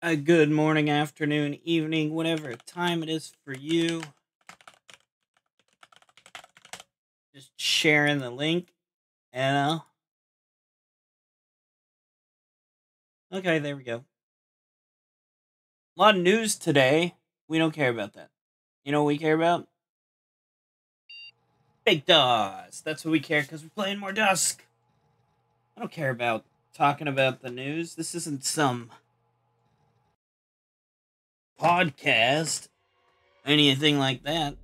a good morning, afternoon, evening, whatever time it is for you. Just sharing the link. And uh, okay, there we go. A lot of news today. We don't care about that. You know what we care about? Big Dust. That's what we care because we're playing more Dusk. I don't care about talking about the news. This isn't some podcast, anything like that.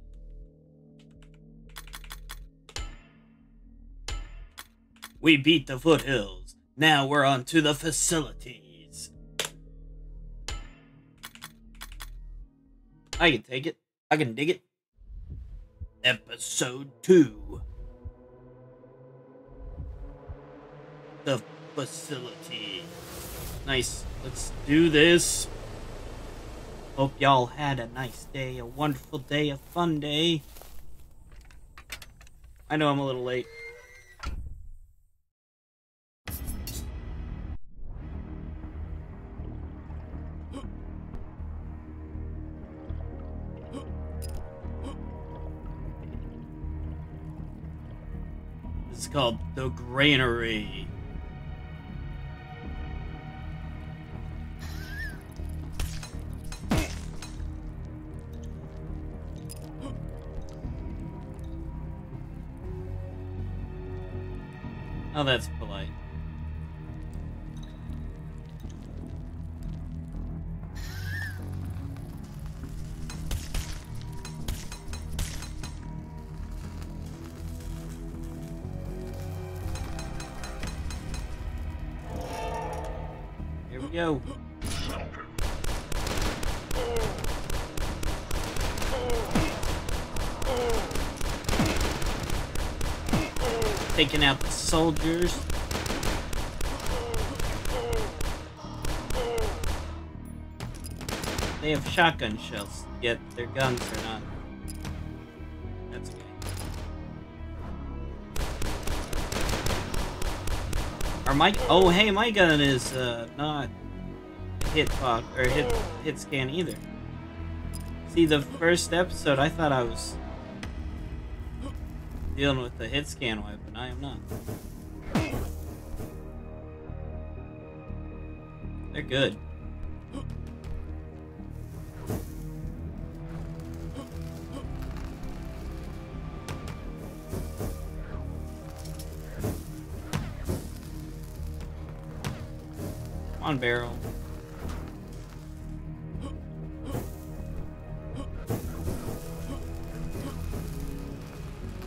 We beat the foothills. Now we're on to the facilities. I can take it. I can dig it. Episode 2 The facility. Nice. Let's do this. Hope y'all had a nice day, a wonderful day, a fun day. I know I'm a little late. This is called the Granary. Oh, that's soldiers. They have shotgun shells, yet their guns are not. That's okay. Or my oh hey my gun is uh not hit pop or hit hit scan either. See the first episode I thought I was dealing with the hit scan weapon. I am not. They're good. Come on, barrel.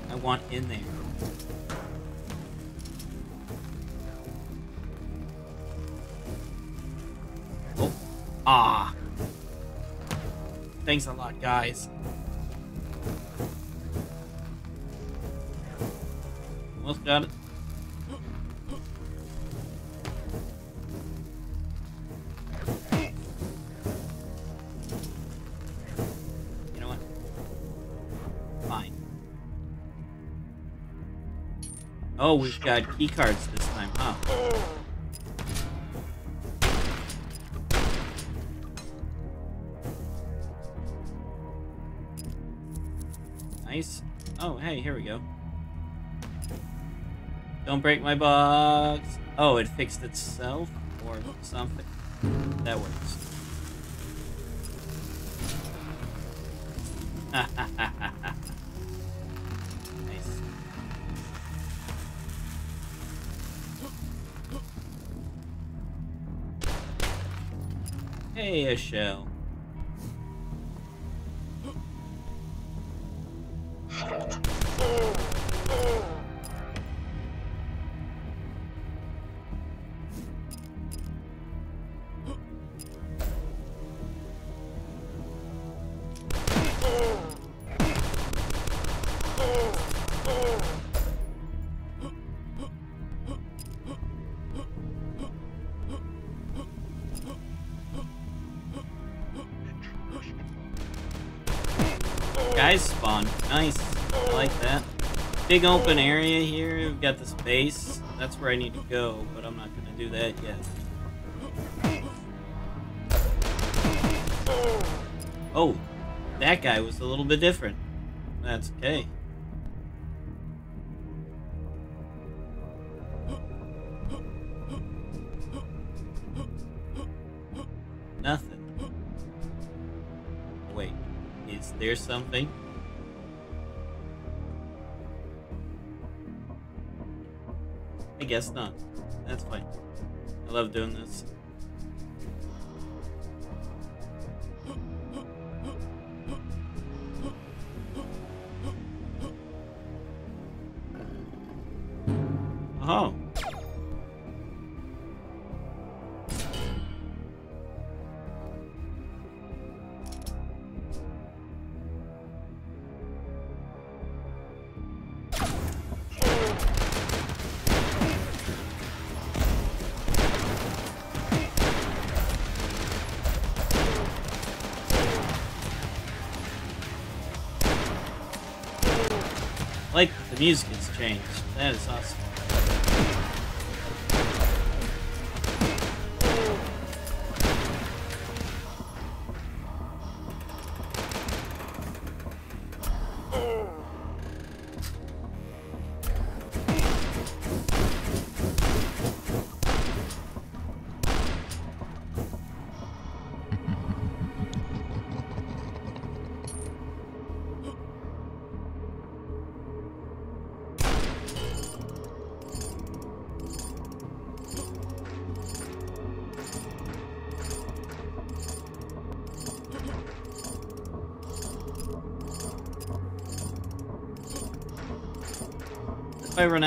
I want in there. Thanks a lot, guys. Almost got it. You know what? Fine. Oh, we've got key cards Don't break my box. Oh, it fixed itself or something. That works. nice. Hey, a shell. Guys spawn. Nice. I like that. Big open area here. We've got this base. That's where I need to go, but I'm not going to do that yet. Oh, that guy was a little bit different. That's okay. Something? I guess not. That's fine. I love doing this.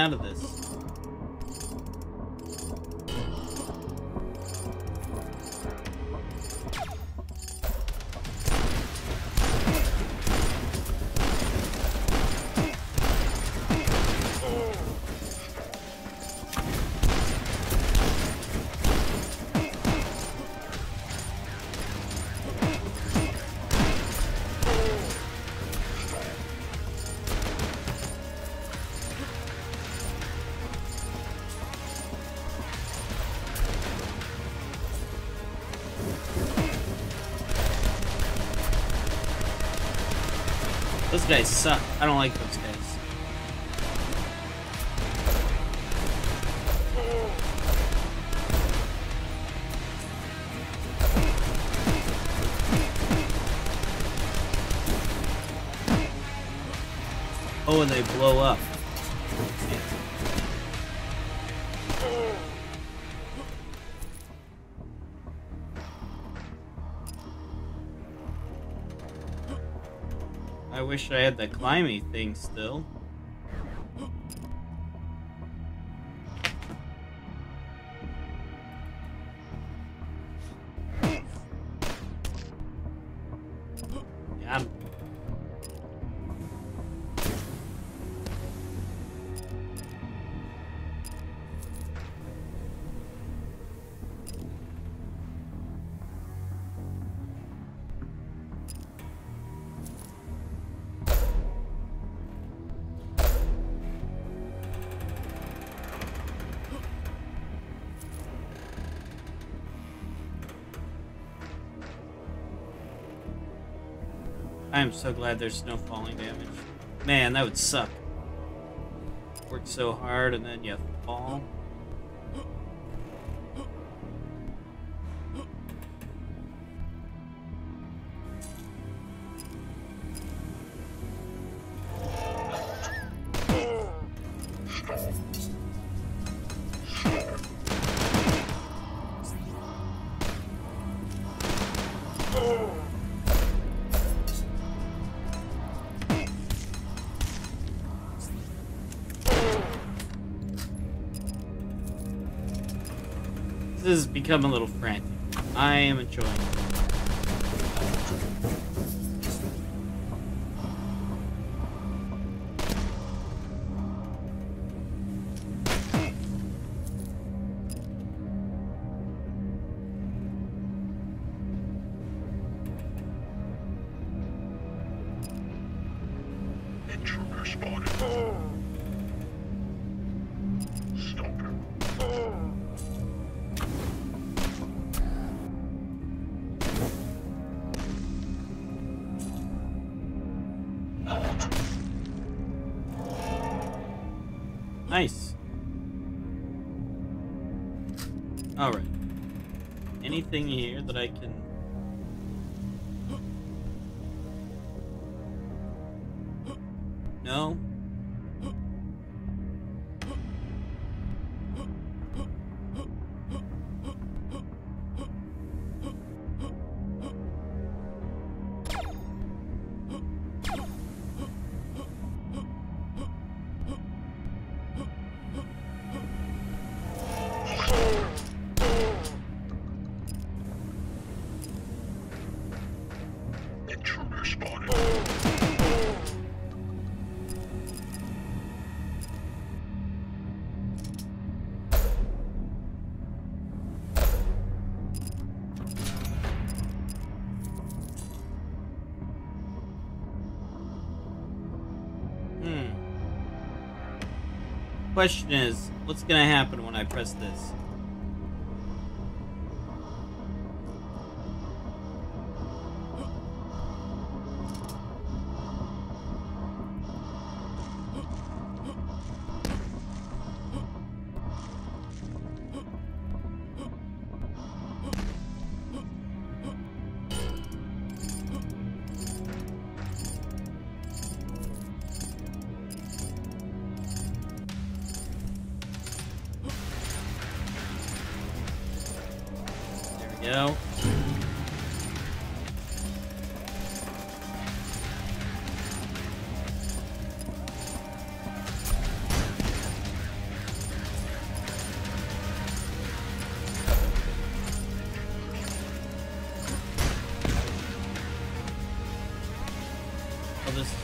Out of this. Guys suck. I don't like those guys. Oh, and they blow up. Wish I had the climby thing still. I am so glad there's no falling damage. Man, that would suck. Work so hard and then you fall. Become a little frantic. I am enjoying it. No? Question is, what's gonna happen when I press this?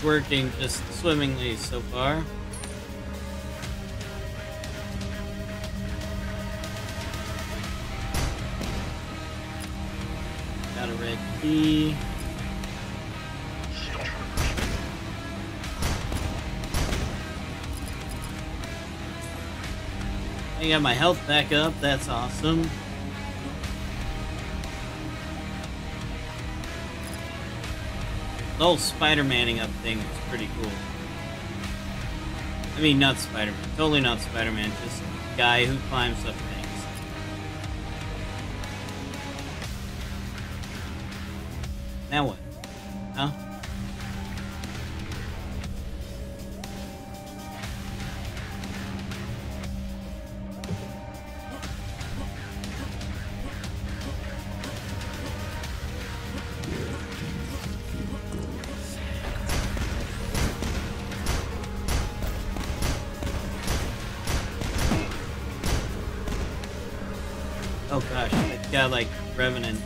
Working just swimmingly so far. Got a red key. I got my health back up. That's awesome. The whole Spider-Maning up thing is pretty cool. I mean, not Spider-Man. Totally not Spider-Man. Just guy who climbs up Oh gosh, got like Revenant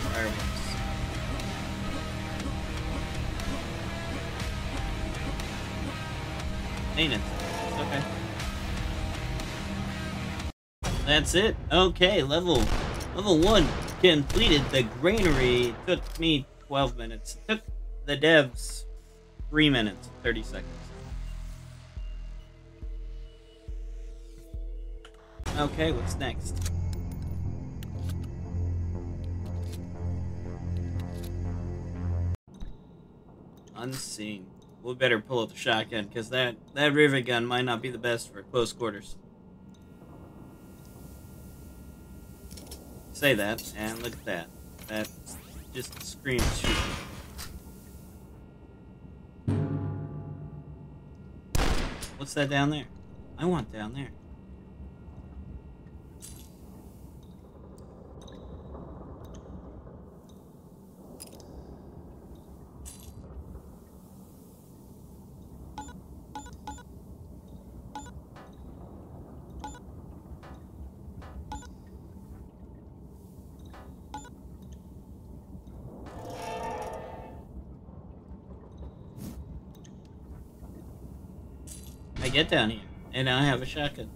fireworks. Okay. That's it. Okay, level level one completed. The granary took me 12 minutes. Took the devs three minutes, 30 seconds. Okay, what's next? Unseen. We better pull out the shotgun, because that, that rivet gun might not be the best for close quarters. Say that, and look at that. That just screams shoot. What's that down there? I want down there. I get down here, and I have a shotgun.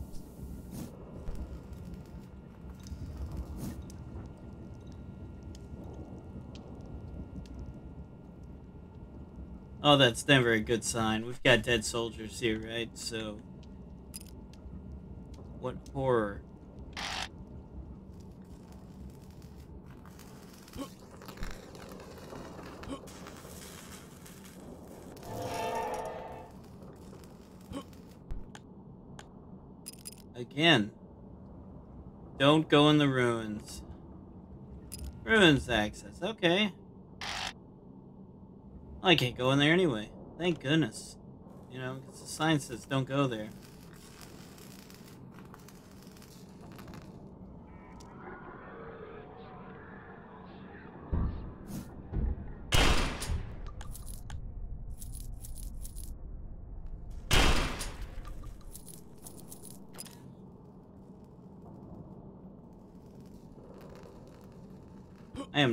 Oh, that's never a good sign. We've got dead soldiers here, right? So... What horror. Again. Don't go in the ruins. Ruins access, okay. I can't go in there anyway. Thank goodness. You know, because the sign says don't go there.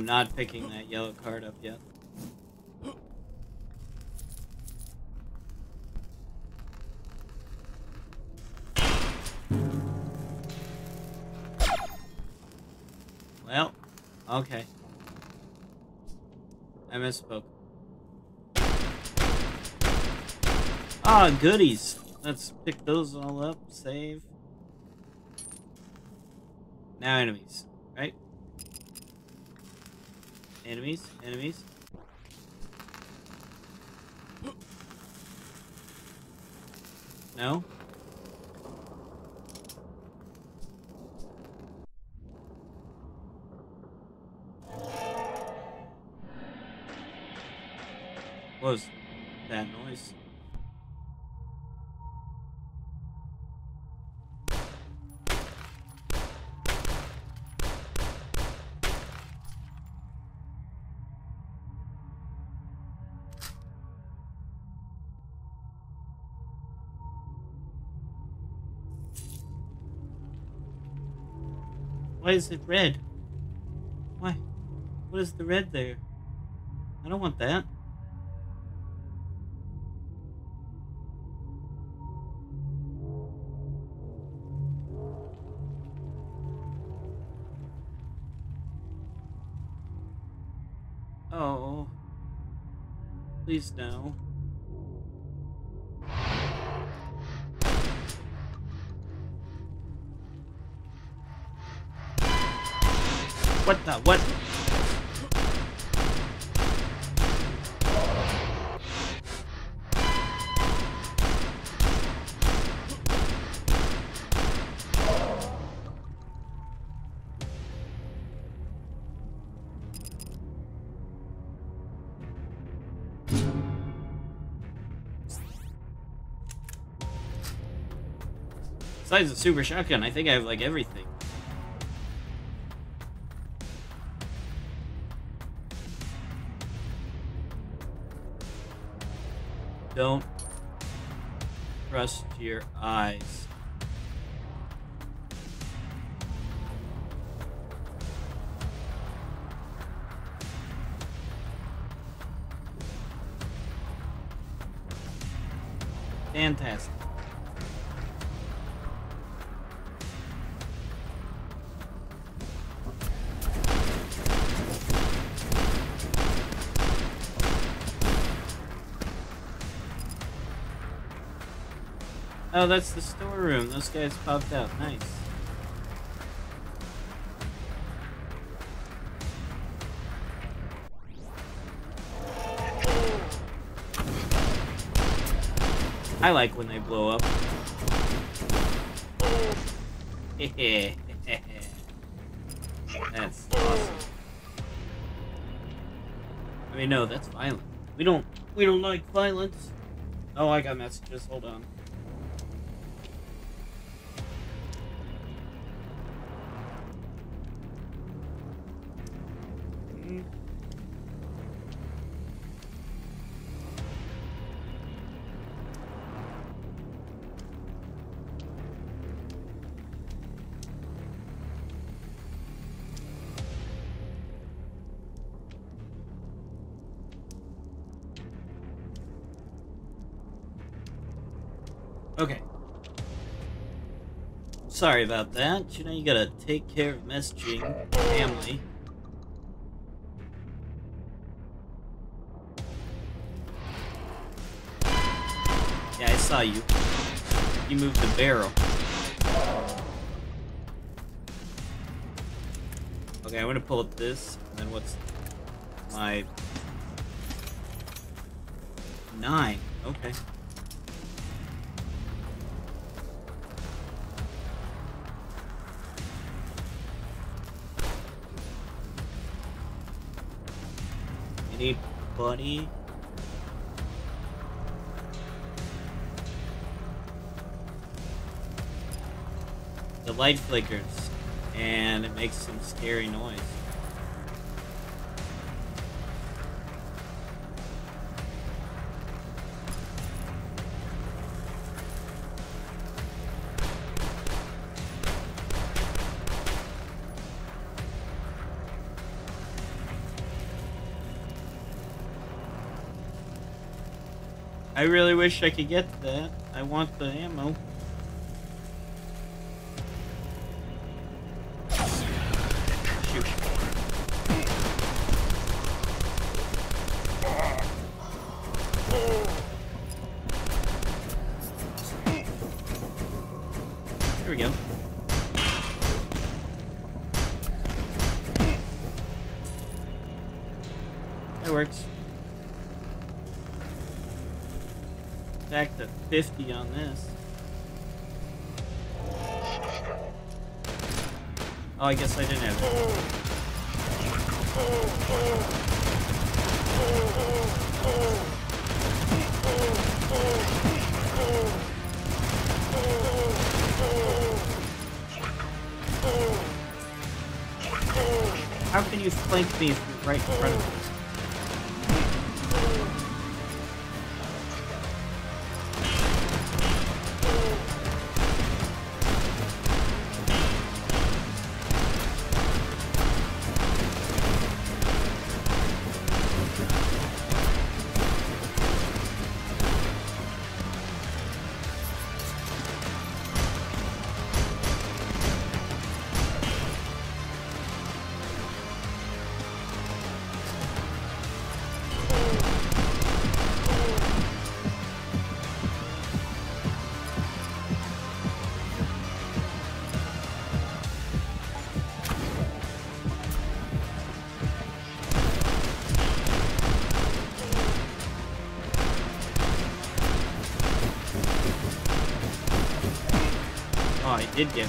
I am not picking that yellow card up yet. Well, okay. I misspoke. Ah, goodies. Let's pick those all up, save. Now enemies? Enemies, enemies. No? What was that noise? Is it red? Why? What is the red there? I don't want that. Oh. Please no. What the? What? Besides the super shotgun, I think I have like everything. Don't trust your eyes. Oh, that's the storeroom. Those guys popped out. Nice. I like when they blow up. that's awesome. I mean, no, that's violent. We don't, we don't like violence. Oh, I got messages. Hold on. Sorry about that. You know, you gotta take care of messaging family. Yeah, I saw you. You moved the barrel. Okay, I'm gonna pull up this, and then what's my... Nine. Okay. Anybody? The light flickers, and it makes some scary noise. Wish I could get that. I want the ammo. Did me.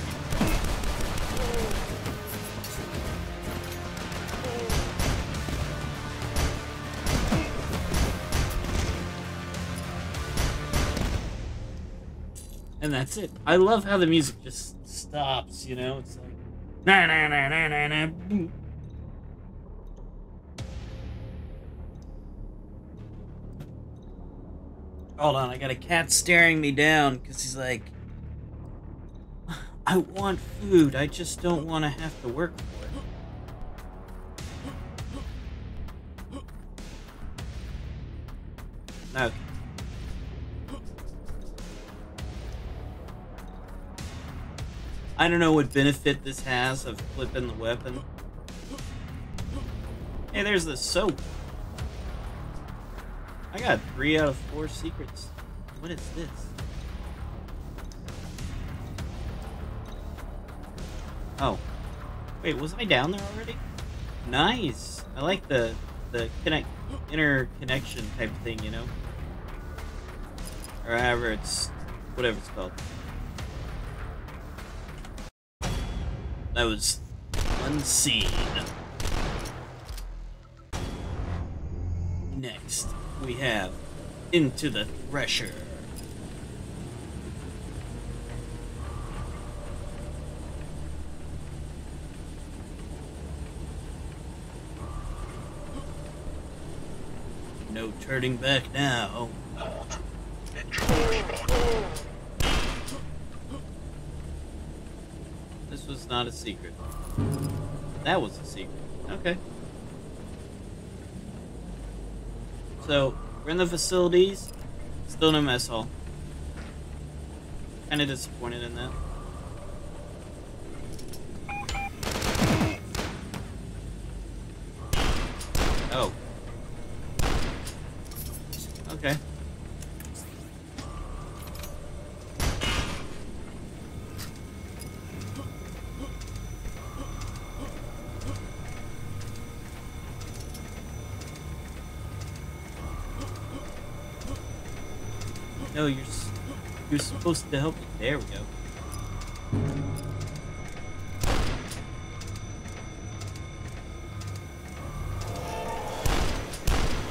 And that's it. I love how the music just stops, you know? It's like na na na na na na boom. Hold on, I got a cat staring me down because he's like, I want food. I just don't want to have to work for it. Okay. I don't know what benefit this has of flipping the weapon. Hey, there's the soap. I got three out of four secrets. What is this? Oh. Wait, was I down there already? Nice. I like the the connect interconnection type thing, you know? Or however it's whatever it's called. That was unseen. Next, we have Into the Thresher. No turning back now. This was not a secret. That was a secret. Okay. So, we're in the facilities. Still no mess hall. Kinda disappointed in that. Oh. Okay. You're you're supposed to help me. There we go.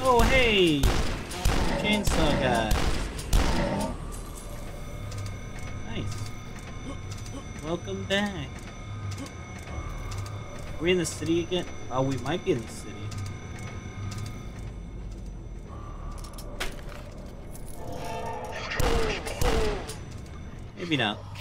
Oh, hey! Chainsaw guy. Nice. Welcome back. Are we in the city again? Oh, we might be in the city. Maybe not. Goose.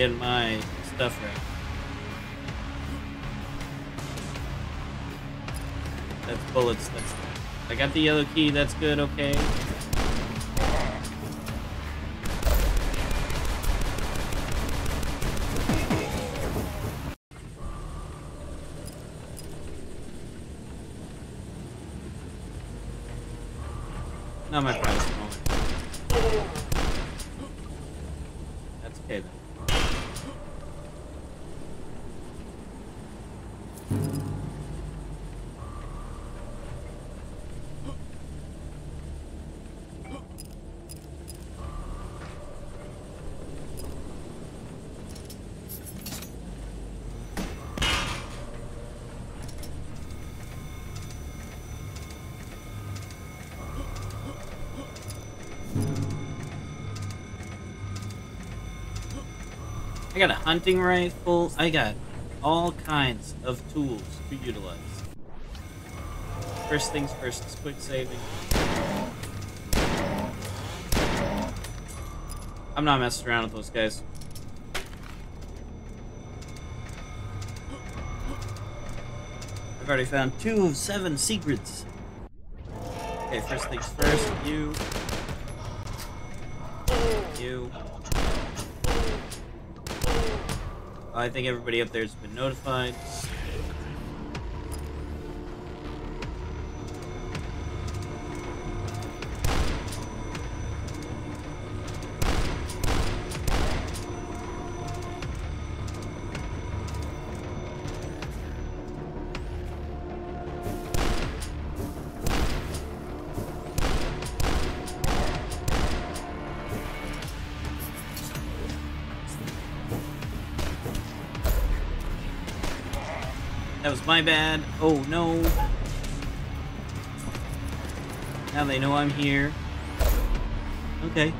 Getting my stuff ready. That's bullets. That's. I got the yellow key. That's good. Okay. Hunting rifle. I got all kinds of tools to utilize. First things first is quick saving. I'm not messing around with those guys. I've already found two of seven secrets. Okay, first things first, you. You. I think everybody up there's been notified. My bad. Oh no. Now they know I'm here. Okay.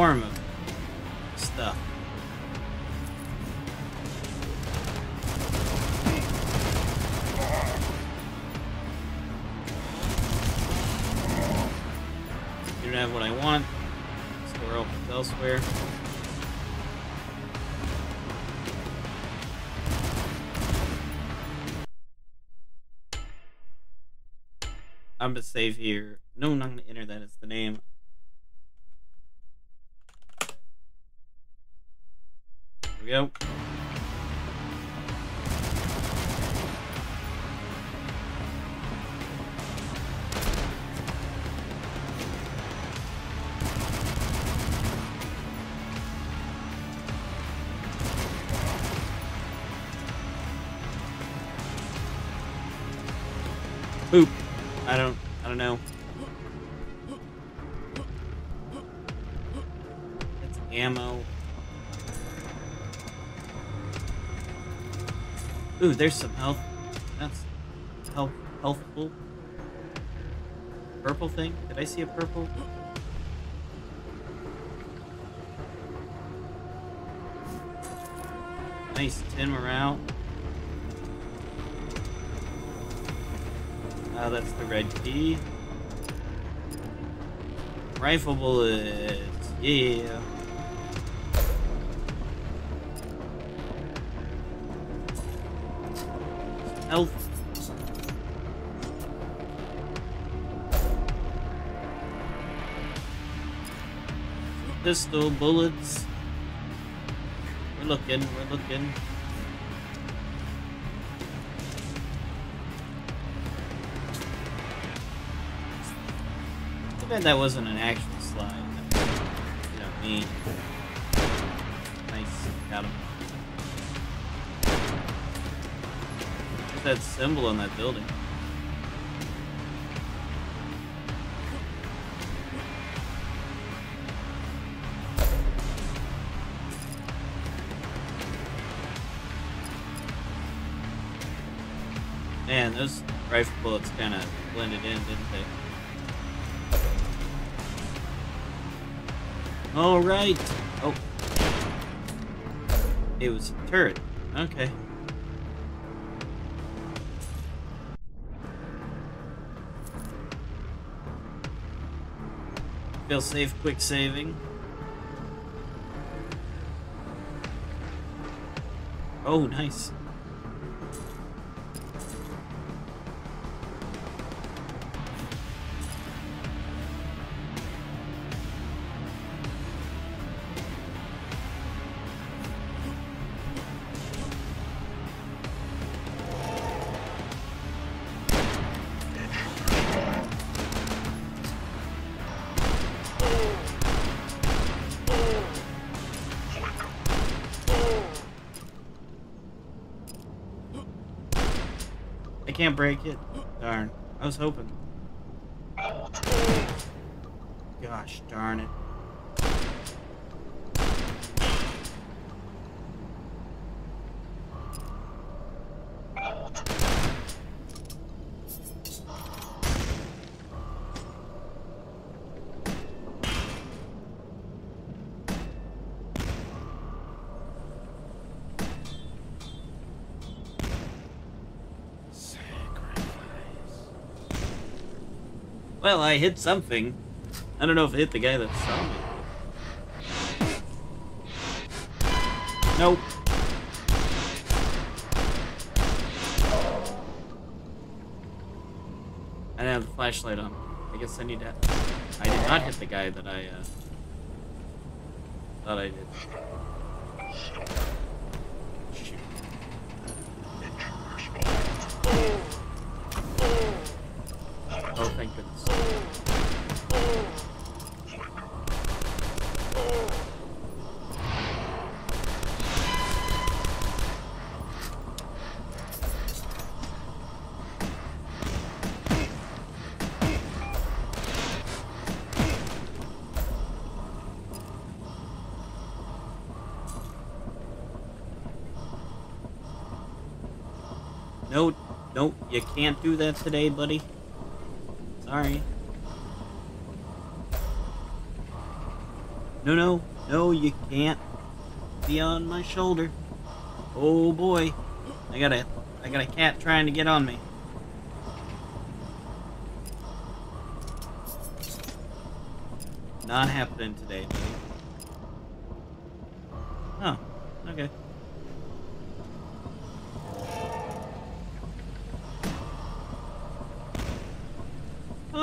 Of stuff. You don't have what I want. Store opens elsewhere. I'm gonna save here. No, I'm not Boop. I don't I don't know. Ammo. Ooh, there's some health. That's health healthful. Purple thing? Did I see a purple? Nice 10 morale. Oh, that's the red key. Rifle bullets. Yeah. Health. Pistol bullets. We're looking, we're looking. That wasn't an actual slide. You know, me. Nice. Got him. There's that symbol on that building. Man, those rifle bullets kind of blended in, didn't they? All right. Oh. It was a turret. Okay. Feel safe, quick saving. Oh, nice. Break it. Darn. I was hoping. Gosh darn it. Well, I hit something. I don't know if it hit the guy that saw me. Nope. I didn't have the flashlight on. I guess I need to. I did not hit the guy that I uh, thought I did. Shoot. Oh, thank goodness. No, no, you can't do that today, buddy. Sorry. No, no, no, you can't be on my shoulder. Oh boy, I got a, I got a cat trying to get on me. Not happening today, buddy. Oh, okay.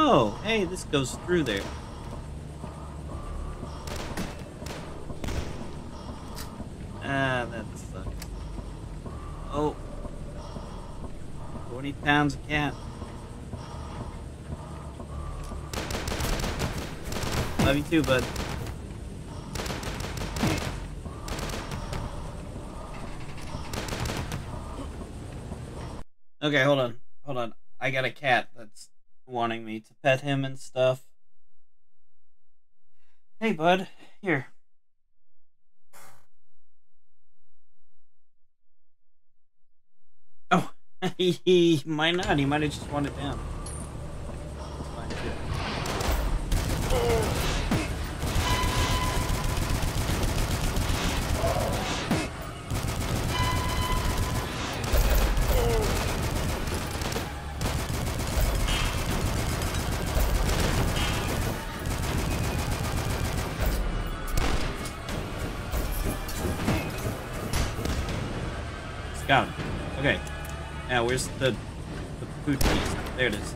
Oh, hey, this goes through there. Ah, that sucks. Oh. 20 pounds a cat. Love you too, bud. Okay, hold on. Hold on. I got a cat wanting me to pet him and stuff. Hey, bud. Here. Oh, he might not. He might have just wanted down. Where's the the food piece? There it is.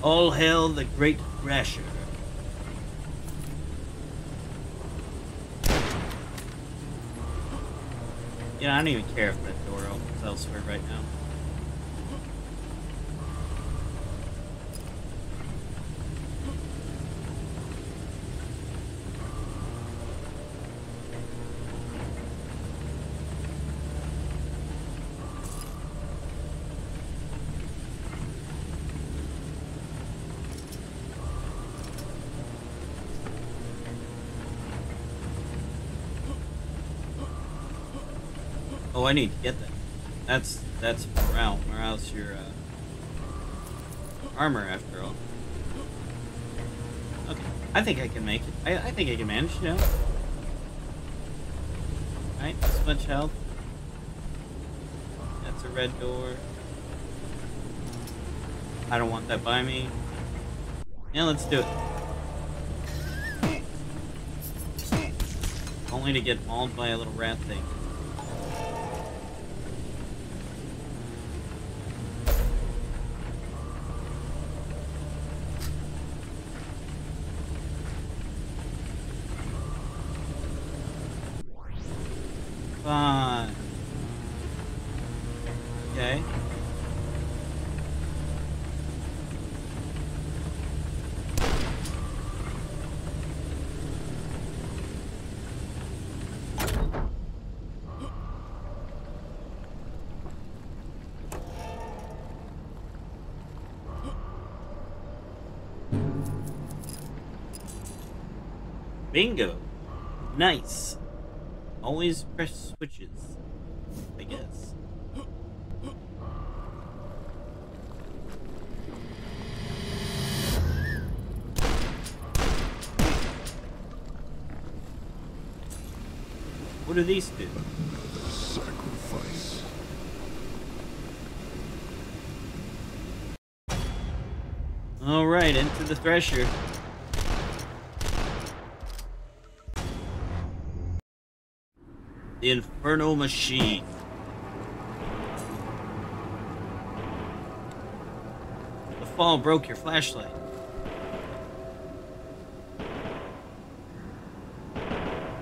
All hail the great Thresher. Yeah, I don't even care if that door opens elsewhere right now. Oh, I need to get that. That's that's morale. Morale's your uh, armor, after all. Okay, I think I can make it. I, I think I can manage. You know. Right, this much health. That's a red door. I don't want that by me. Yeah, let's do it. Only to get mauled by a little rat thing. Fine. Okay. Bingo. Nice. Always press switches. I guess. What do these do? Sacrifice. Alright, into the thresher. The Infernal Machine. The fall broke your flashlight.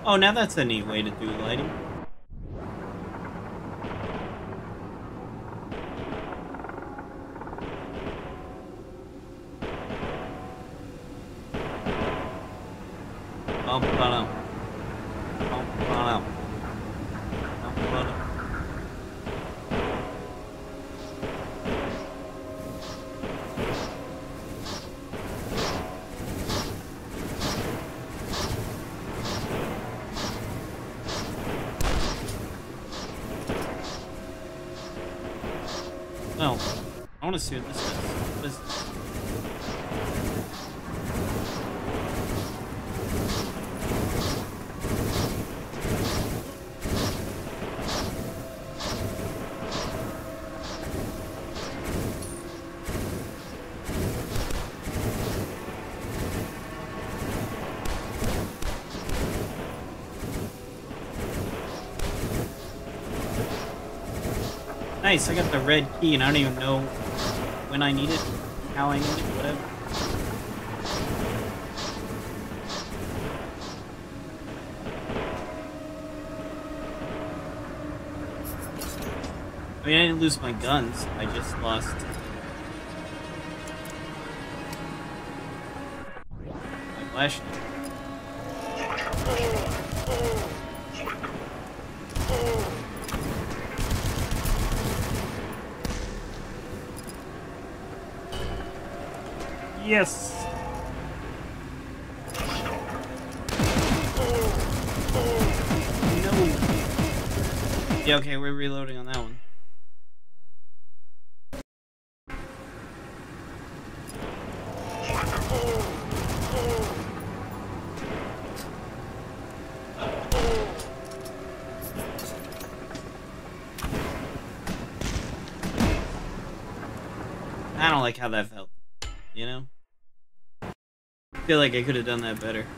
Oh, now that's a neat way to do lighting. Bum, ba-dum. want to see what this, is. Nice, I got the red key and I don't even know when I need it, how I need it, whatever. I mean, I didn't lose my guns. I just lost my flashlight. Yes. No. Yeah, okay, we're reloading on that one. I don't like how that? I feel like I could have done that better.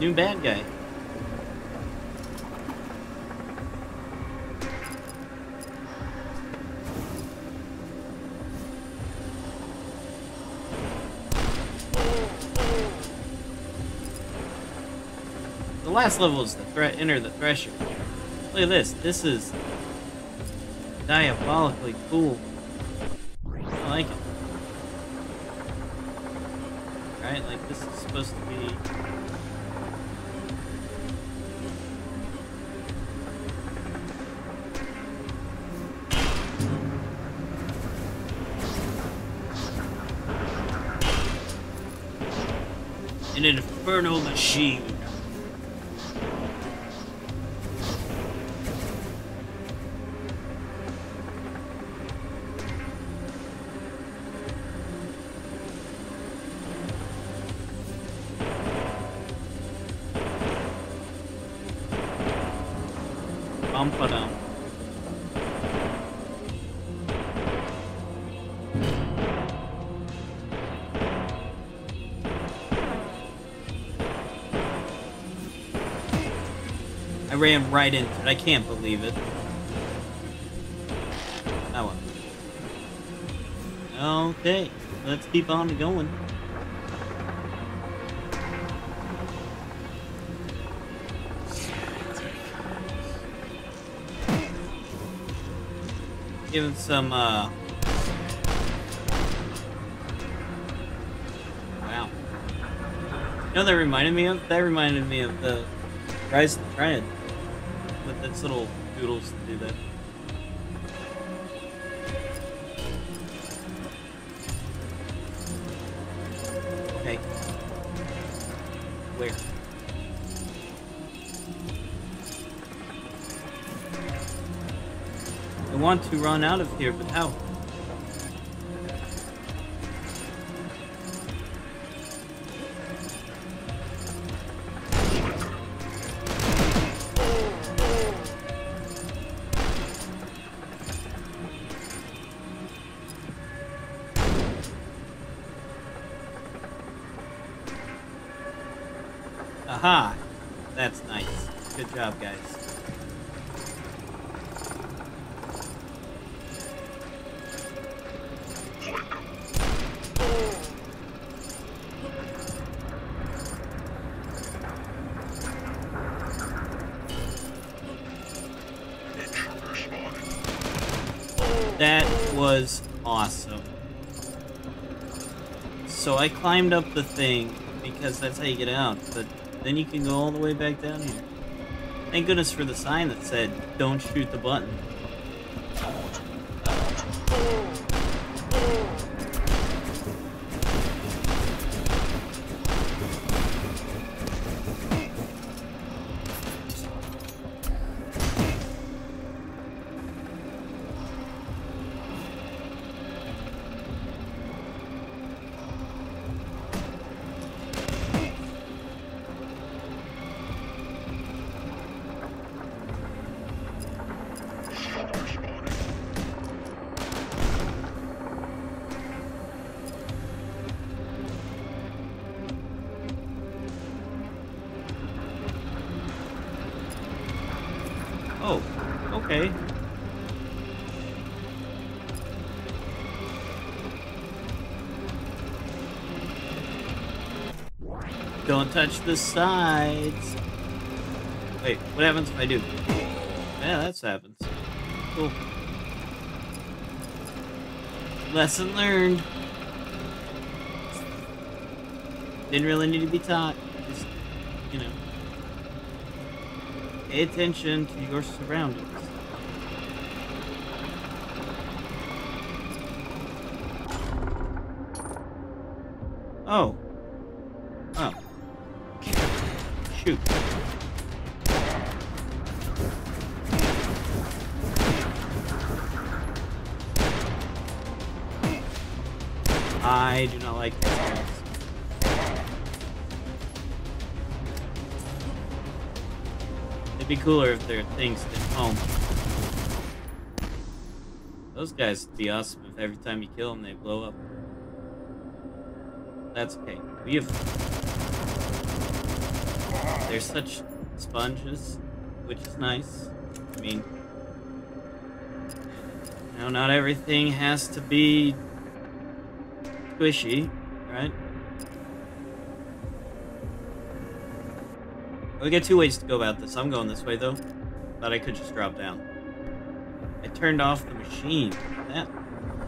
New bad guy. The last level is the threat enter the thresher. Look at this. This is diabolically cool. Ran right into it. I can't believe it. Oh well. Okay, let's keep on going. Giving some, uh... Wow. You know that reminded me of? That reminded me of the Rise of the Triad. With its little doodles to do that. Okay. Where? I want to run out of here, but how? I climbed up the thing, because that's how you get out. But then you can go all the way back down here. Thank goodness for the sign that said, don't shoot the button. Touch the sides. Wait, what happens if I do? Yeah, that's happens. Cool. Lesson learned. Didn't really need to be taught. Just, you know. Pay attention to your surroundings. Their things did home. Those guys would be awesome if every time you kill them they blow up. That's okay. We have. They're such sponges, which is nice. I mean, know, not everything has to be squishy, right? We got two ways to go about this. I'm going this way though, but I could just drop down. I turned off the machine. That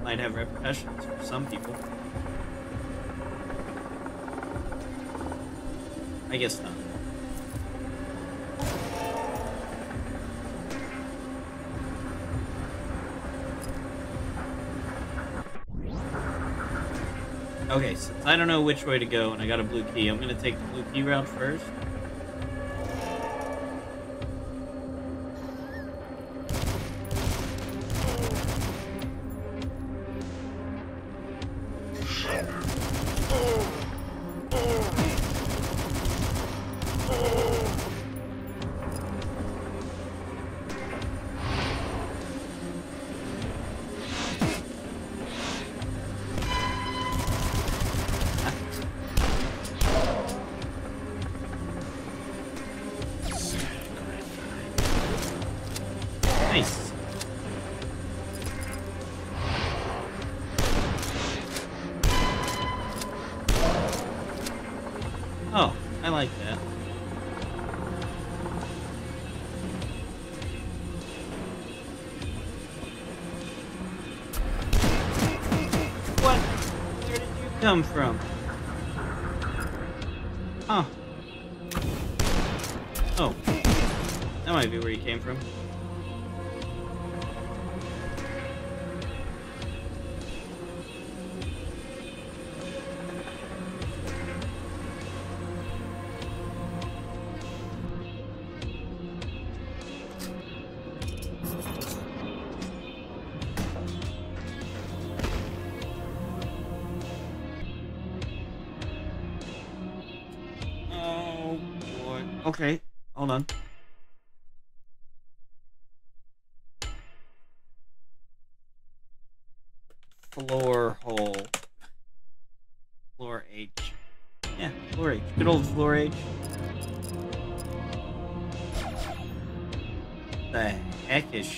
might have repercussions for some people. I guess not. Okay, since I don't know which way to go and I got a blue key, I'm gonna take the blue key route first. Come from?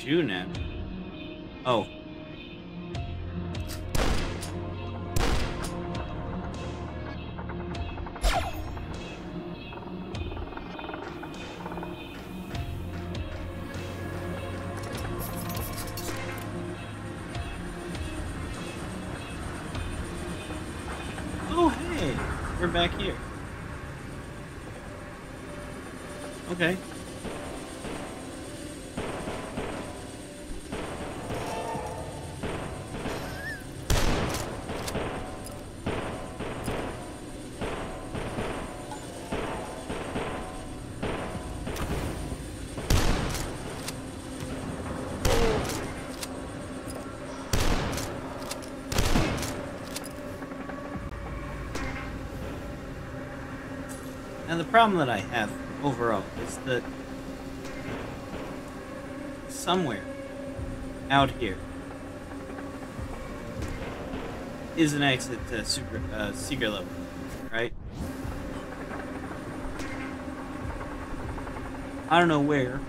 Shooting at? Oh. Problem that I have overall is that somewhere out here is an exit to super uh, secret level, right? I don't know where.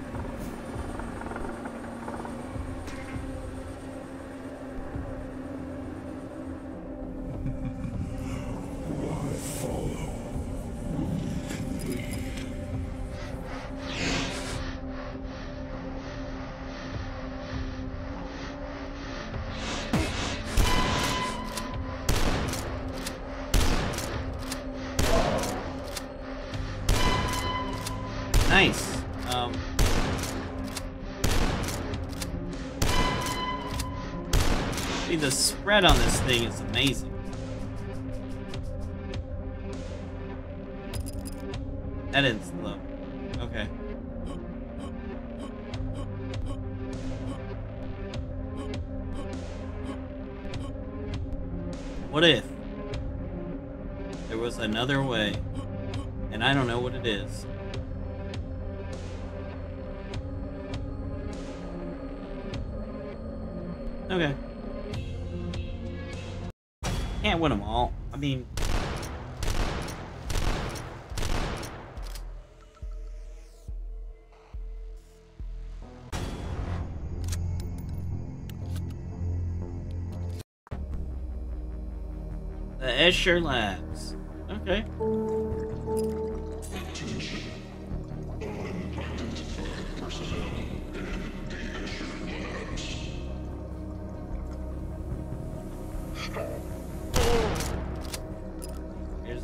Thing is amazing. That is slow. Okay. What if there was another way, and I don't know what it is? Okay. Can't win them all. I mean, the Escher Labs. Okay.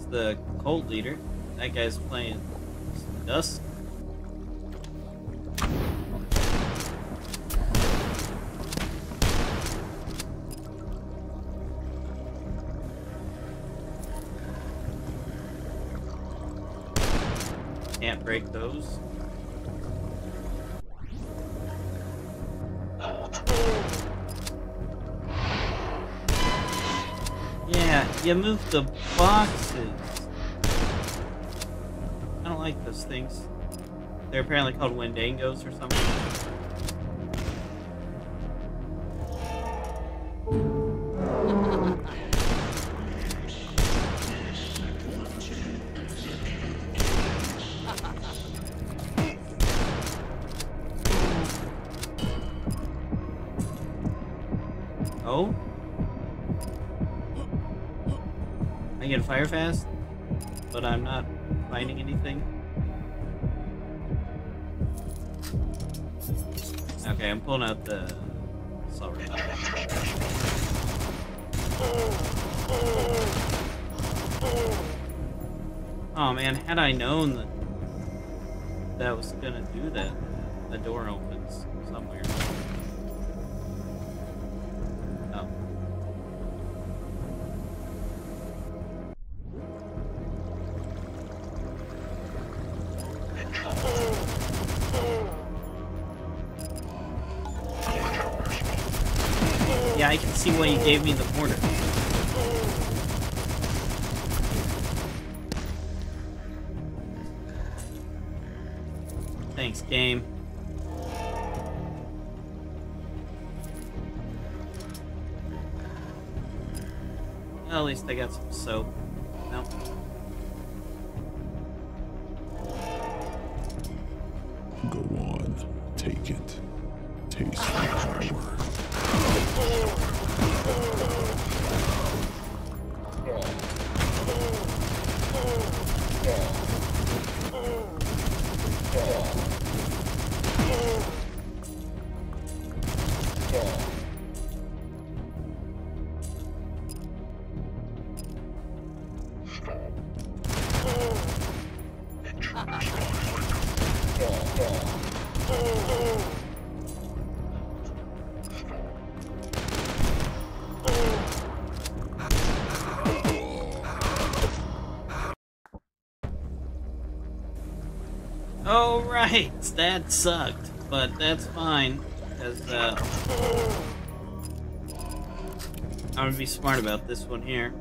The cult leader. That guy's playing dust. Can't break those. You move the boxes. I don't like those things. They're apparently called Wendangos or something. Out the rifle. Oh man, had I known that that was gonna do that, the door opens somewhere. Gave me the mortar. Thanks, game. Well, at least I got some soap. That sucked. But that's fine. Because, uh... I'm gonna be smart about this one here.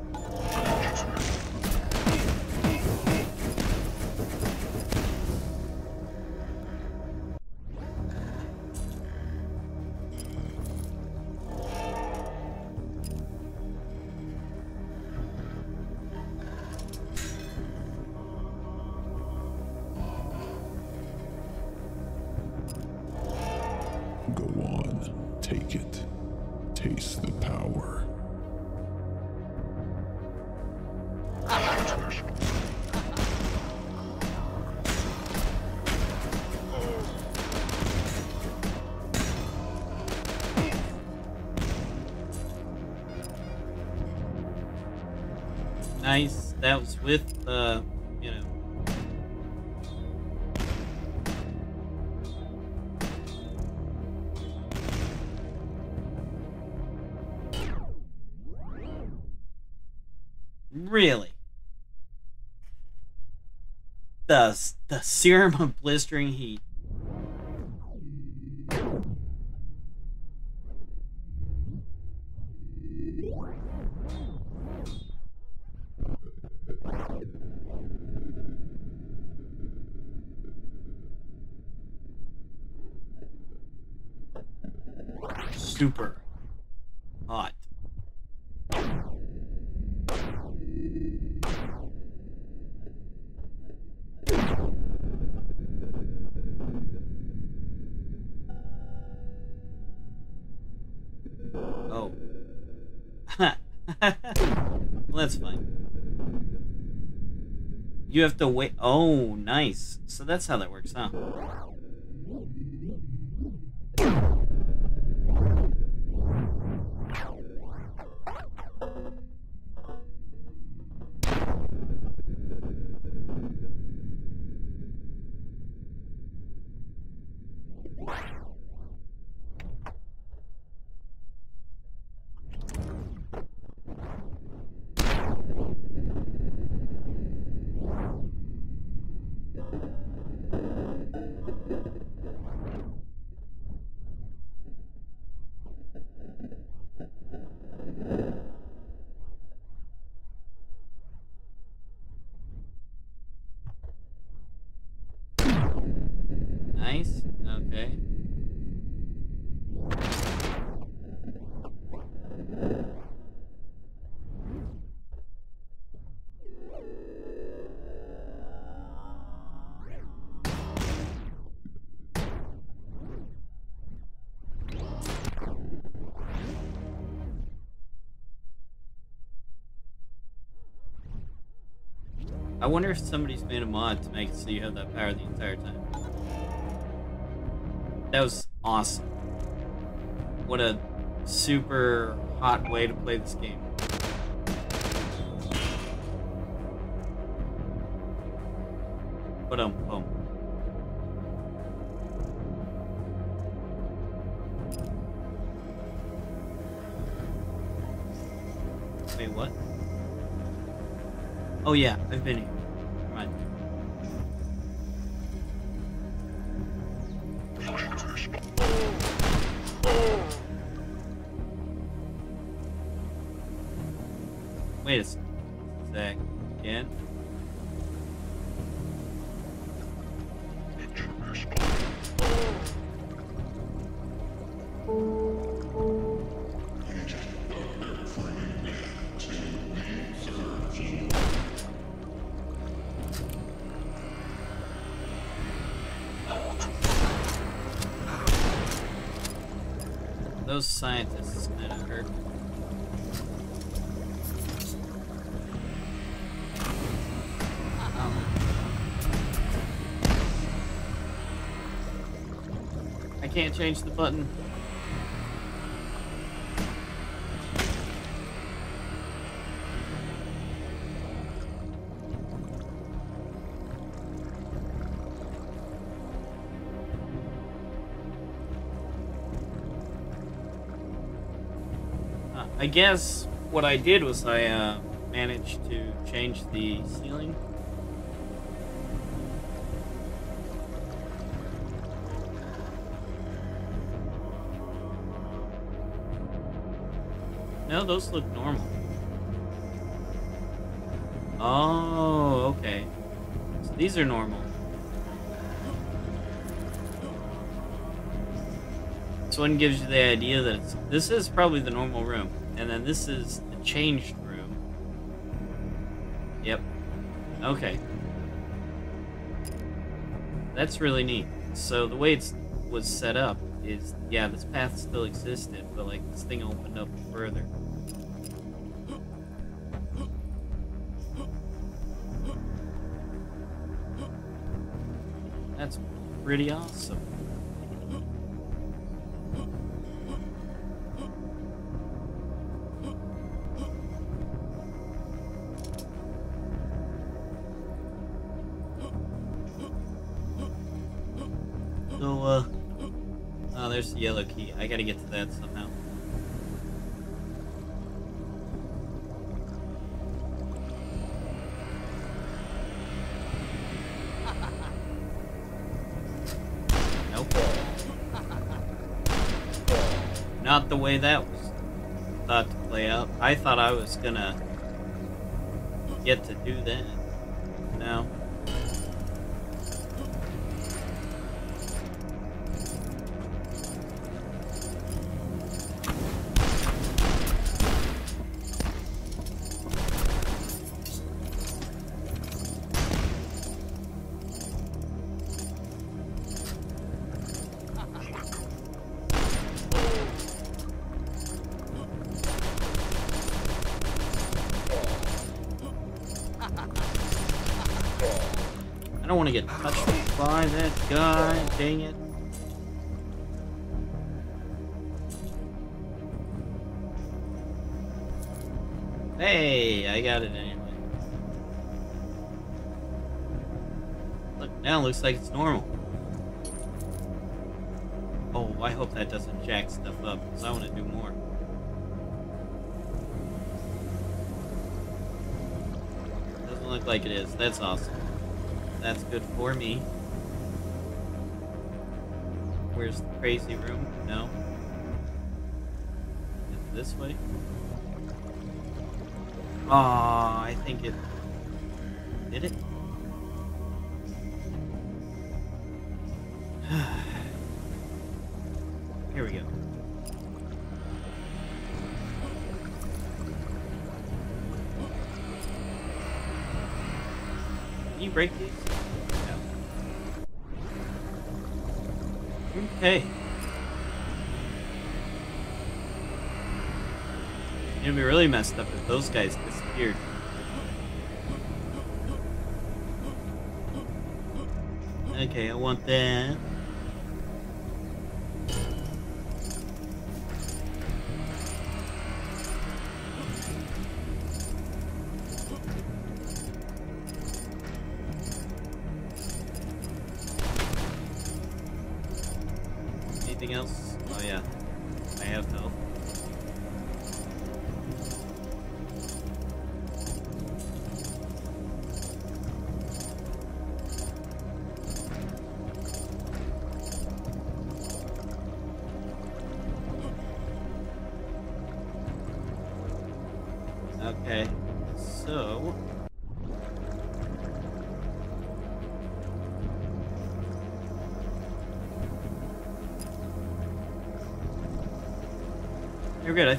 Serum of blistering heat. Super hot. Oh. well, that's fine. You have to wait. Oh, nice. So that's how that works, huh? Wonder if somebody's made a mod to make it so you have that power the entire time. That was awesome. What a super hot way to play this game. But um, boom. Wait, what? Oh yeah, I've been here. Scientists kind of hurt. Um, I can't change the button. Guess what I did was I uh, managed to change the ceiling. No, those look normal. Oh, okay. So these are normal. This one gives you the idea that this is probably the normal room, and then this is the changed room. Yep. Okay. That's really neat. So the way it was set up is, yeah, this path still existed, but like this thing opened up further. That's pretty awesome. I gotta get to that somehow. Nope. Not the way that was thought to play out. I thought I was gonna get to do that. Looks like it's normal. Oh, I hope that doesn't jack stuff up, because I want to do more. Doesn't look like it is. That's awesome. That's good for me. Where's the crazy room? No. Is this way? Aw, I think it... Did it? Here we go. Can you break these? No. Okay. It'd be really messed up if those guys disappeared. Okay, I want that.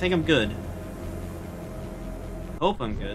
Think I'm good. Hope I'm good.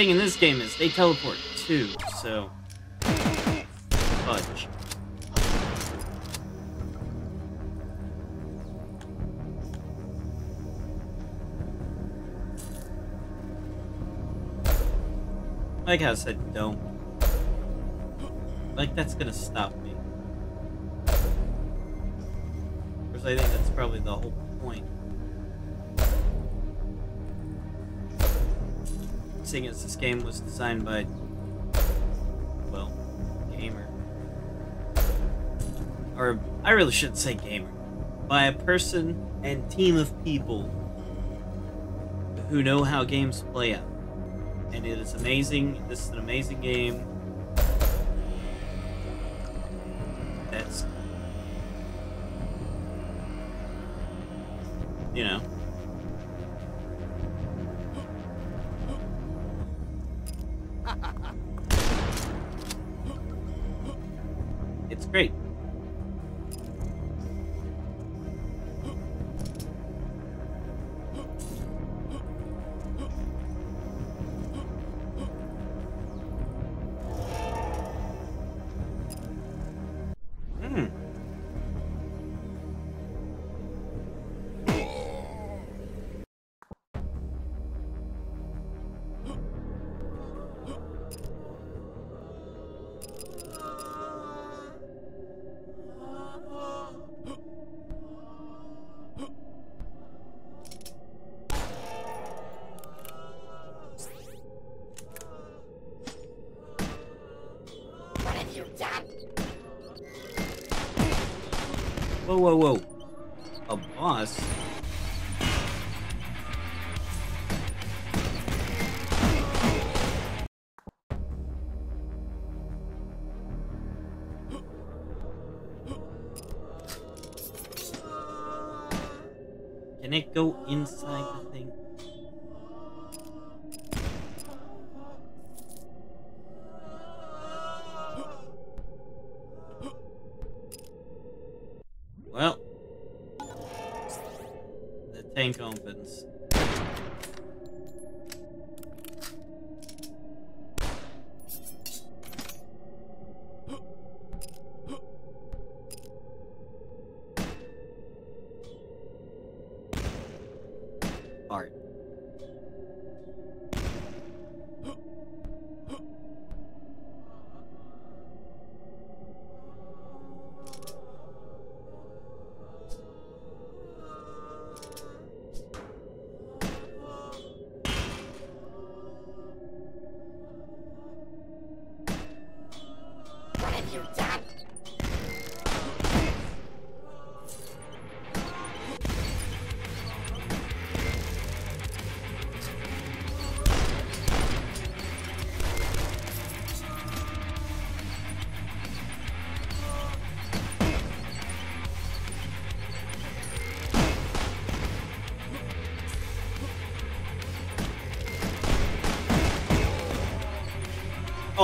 Thing in this game is they teleport too, so. Fudge. Like how I said, don't. Like that's gonna stop me. Because I think that's probably the whole point. Seeing as this game was designed by, well, gamer. Or, I really shouldn't say gamer. By a person and team of people who know how games play out. And it is amazing. This is an amazing game. Whoa, whoa,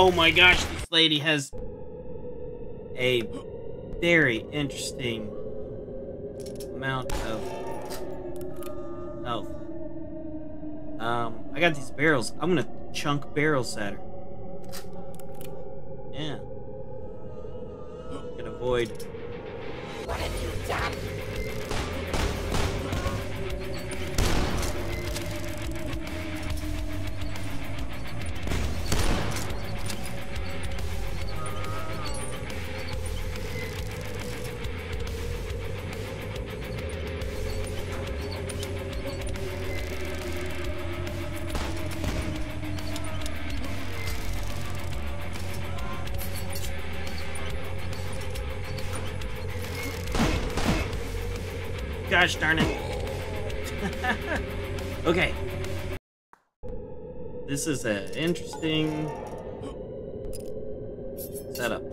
Oh my gosh, this lady has a very interesting amount of health. Um, I got these barrels. I'm gonna chunk barrels at her. Yeah. Can avoid. Gosh darn it. okay. This is an interesting setup.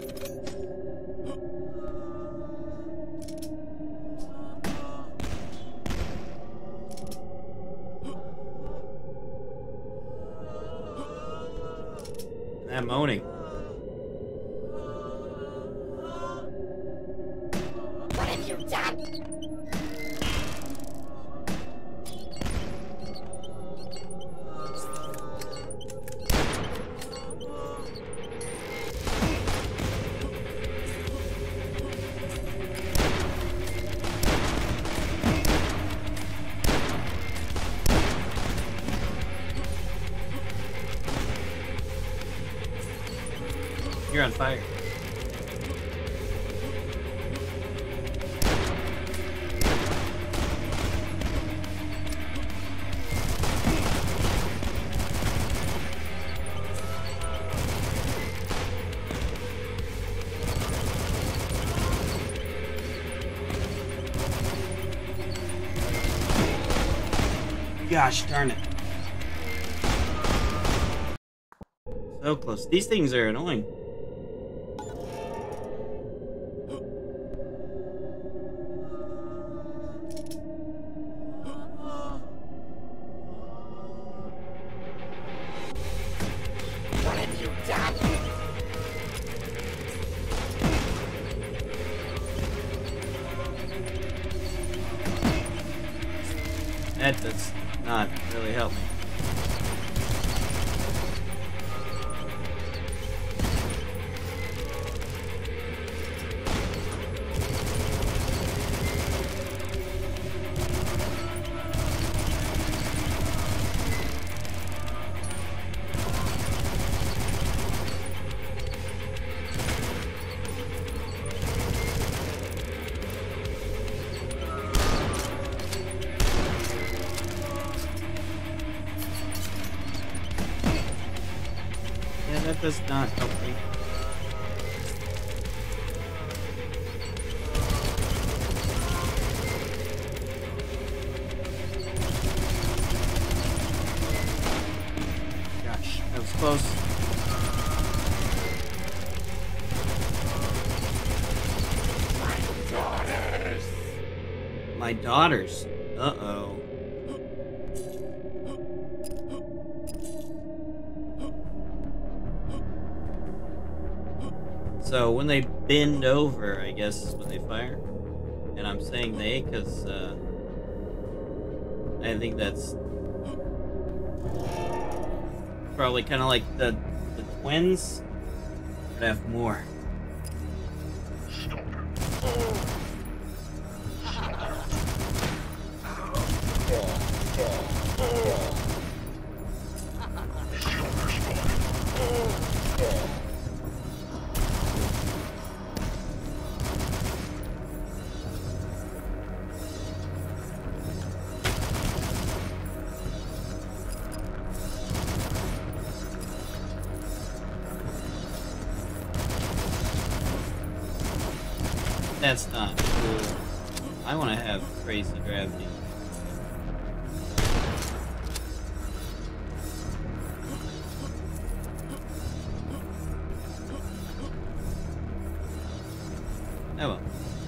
Gosh darn it. So close. These things are annoying. Daughters. Uh-oh. So when they bend over, I guess is when they fire. And I'm saying they because uh, I think that's probably kind of like the the twins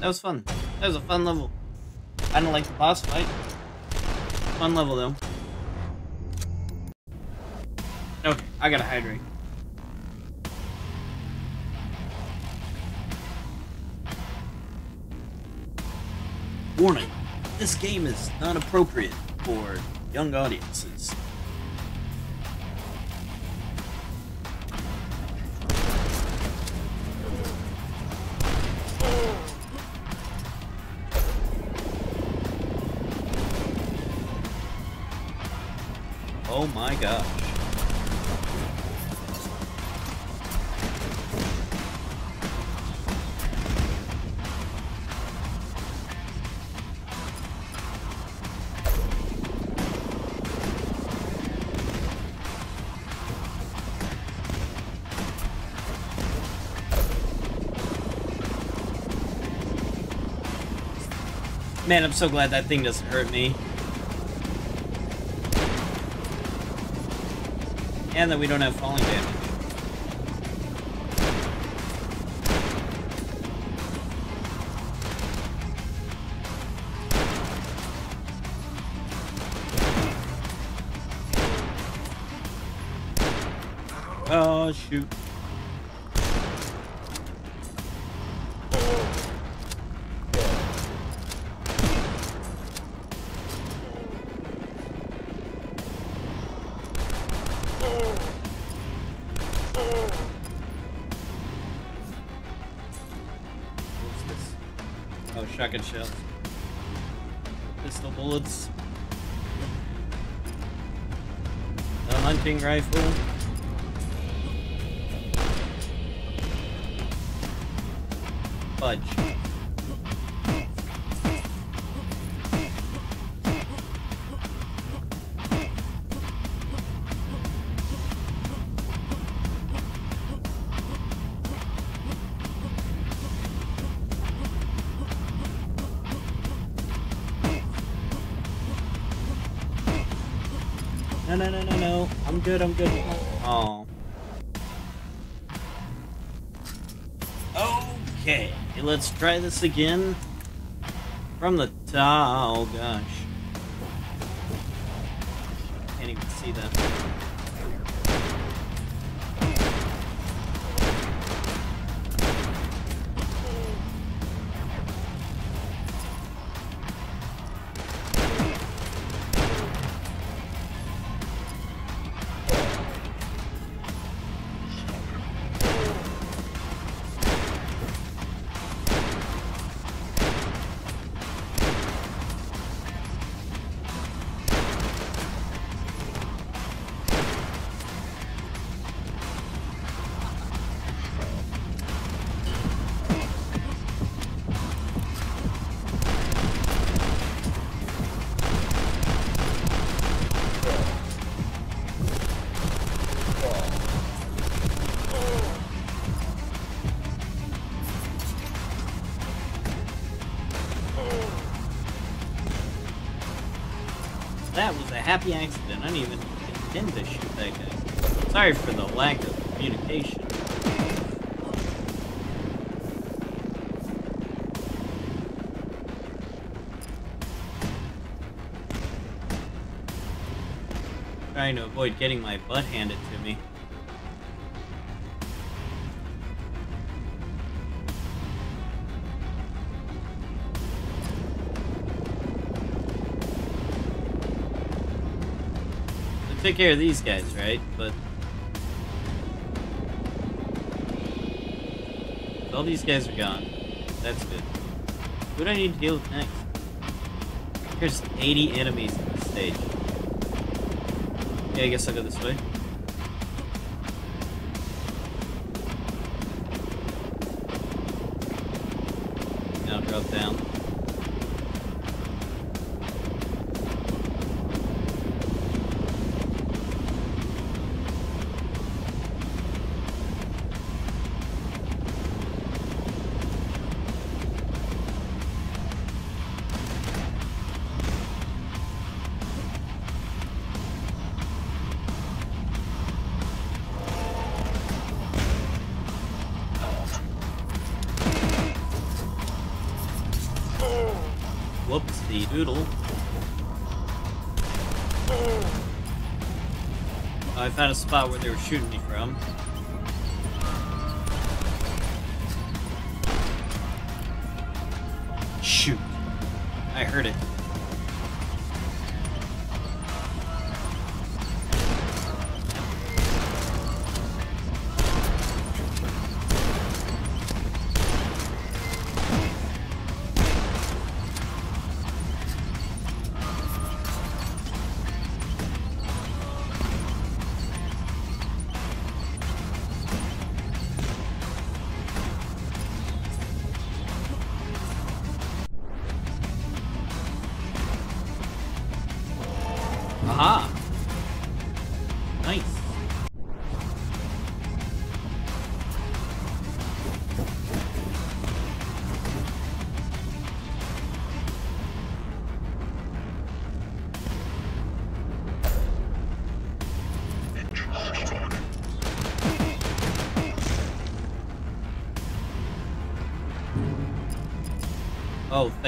That was fun. That was a fun level. I don't like the boss fight. Fun level though. Okay, I gotta hydrate. Warning, this game is not appropriate for young audiences. My gosh. Man, I'm so glad that thing doesn't hurt me. And that we don't have falling damage. Rifle. Good, I'm good. Oh. Okay, let's try this again. From the top. Oh, gosh. Happy accident. I didn't even intend to shoot that guy. Sorry for the lack of communication. Trying to avoid getting my butt handed took care of these guys, right? But all these guys are gone. That's good. Who do I need to deal with next? There's 80 enemies in this stage. Yeah, I guess I'll go this way. Whoops, doodle. I found a spot where they were shooting me from.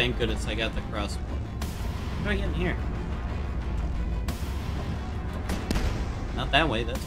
Thank goodness I got the crossbow. How do I get in here? Not that way, that's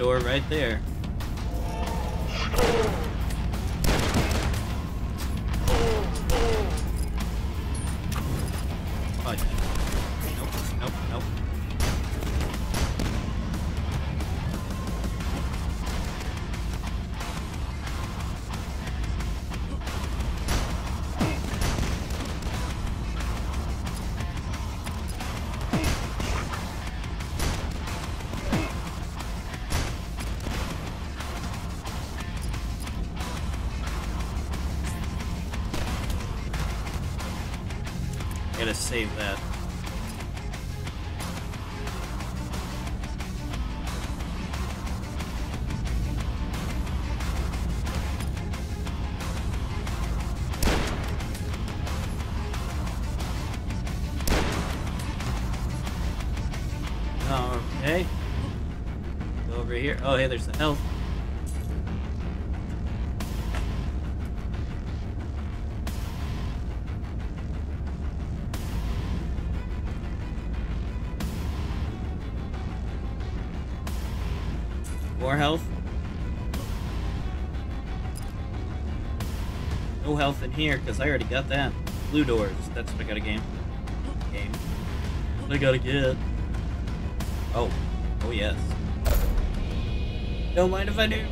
door right there. There's the health. More health. No health in here because I already got that. Blue doors. That's what I gotta game. Game. What I gotta get. Oh. Oh yes. Don't mind if I do.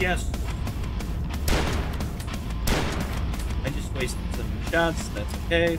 Yes. I just wasted some shots. That's okay.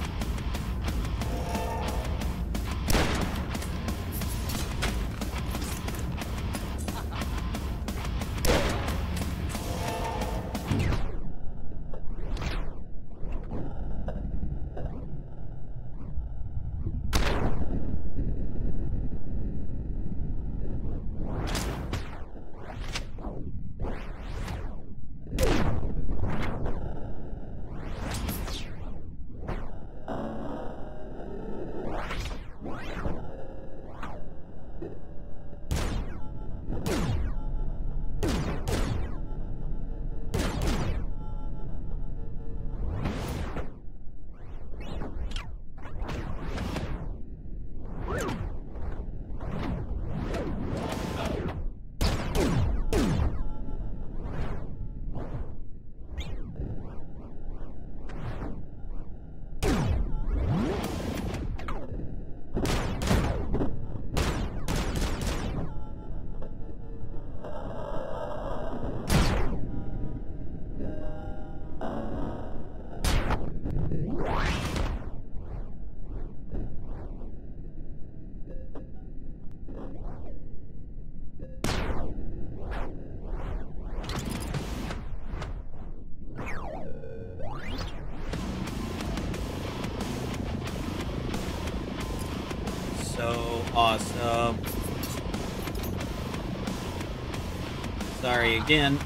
Again.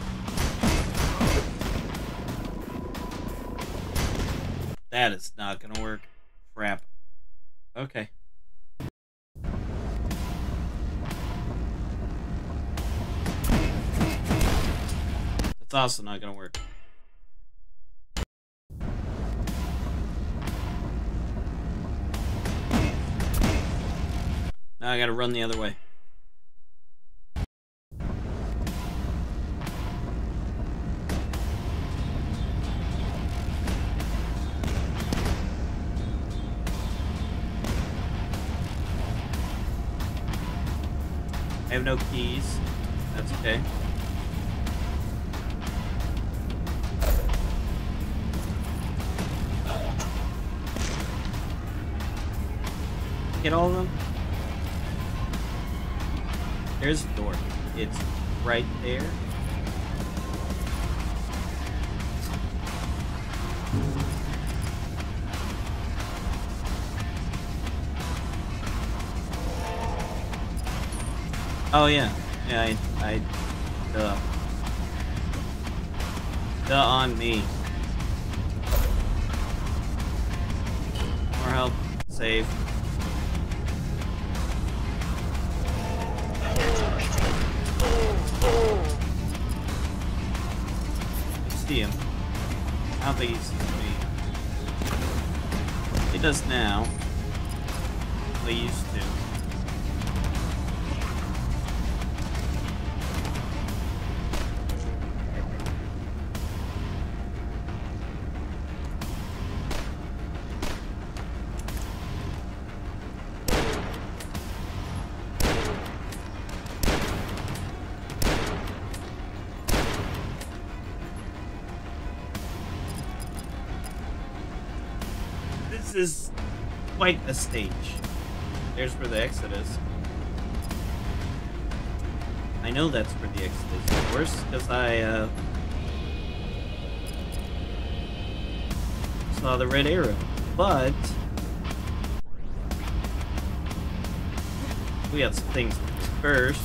That is not gonna work. Crap. Okay. That's also not gonna work. Now I gotta run the other way. Oh yeah, yeah. I, I, quite a stage. There's where the exit is. I know that's where the exit is, of course, because I uh, saw the red arrow. But we got some things first.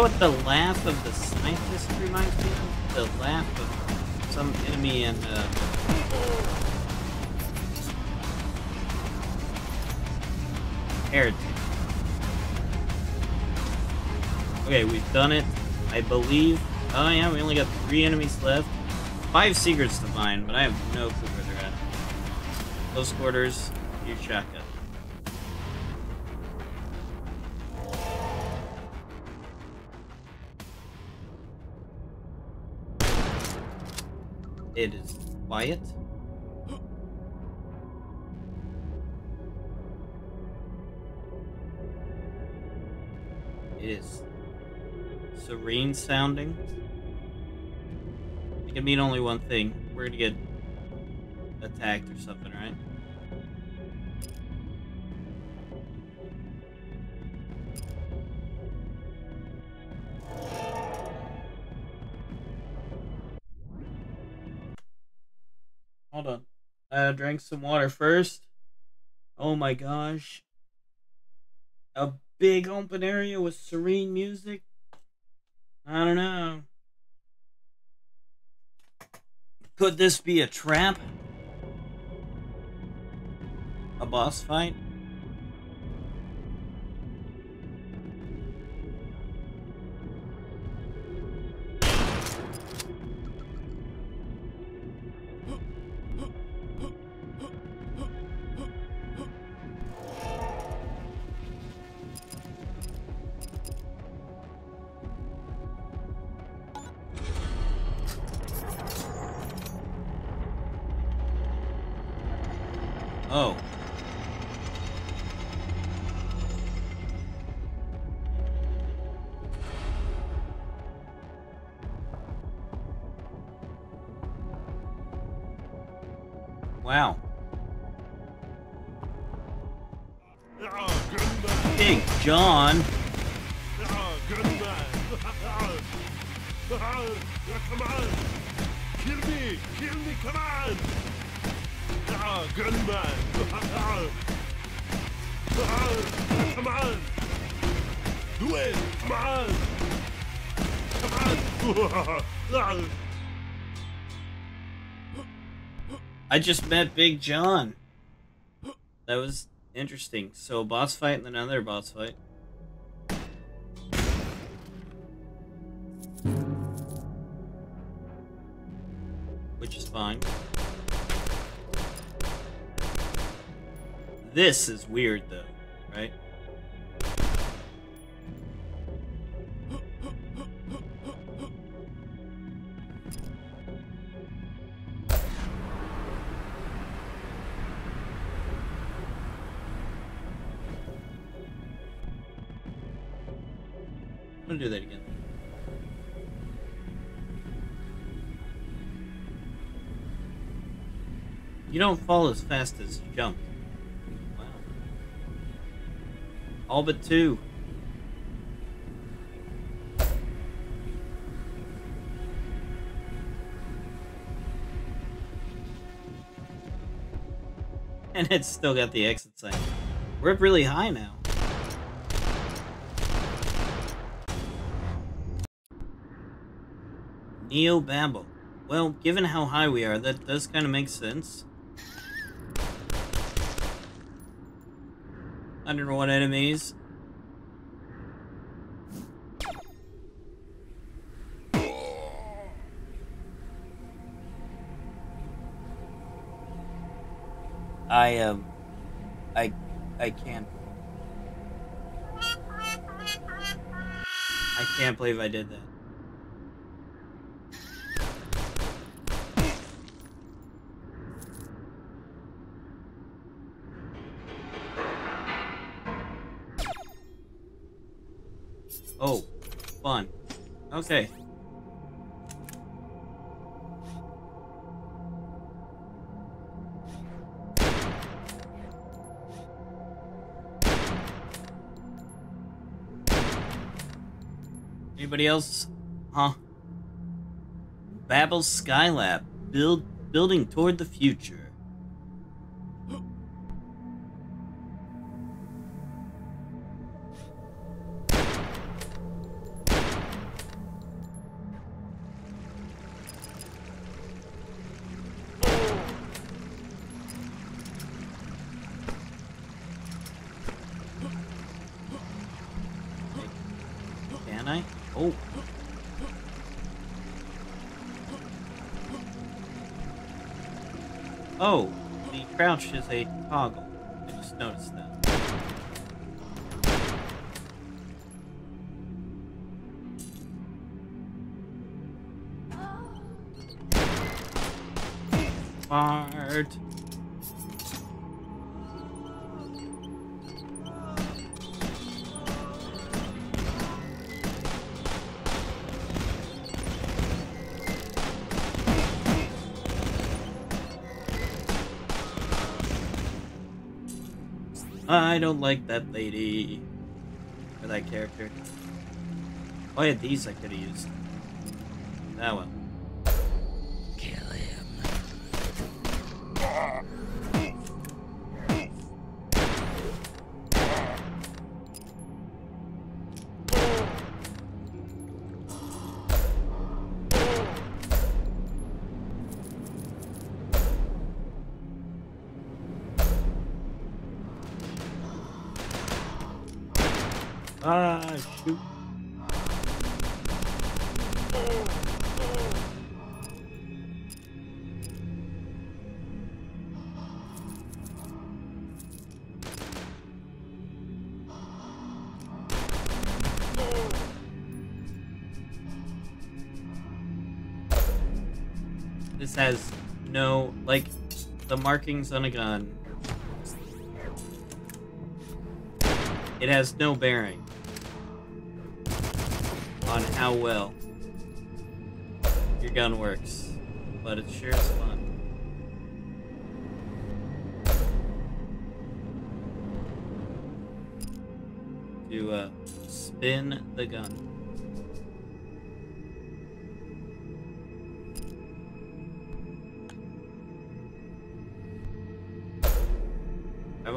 Know what the laugh of the scientist reminds me of? The laugh of some enemy in uh, Heretic. Okay, we've done it. I believe. Oh yeah, we only got three enemies left. Five secrets to find, but I have no clue where they're at. Close quarters, quiet. It is serene sounding. It can mean only one thing. We're gonna get attacked or something, right? Hold on. I drank some water first. Oh my gosh. A big open area with serene music. I don't know. Could this be a trap? A boss fight? I just met Big John. That was interesting. So boss fight and then another boss fight. Which is fine. This is weird though, right? You don't fall as fast as you jump. Wow. All but two. And it's still got the exit sign. We're up really high now. Neo Babel. Well, given how high we are, that does kind of make sense. Underwater enemies. I, um, I, I can't. I can't believe I did that. Okay. Anybody else? Huh? Babel Skylab. Build building toward the future. Crouch is a toggle. Don't like that lady. Or that character. Oh yeah, these I could have used. markings on a gun. It has no bearing on how well your gun works, but it sure is fun. To uh, spin the gun.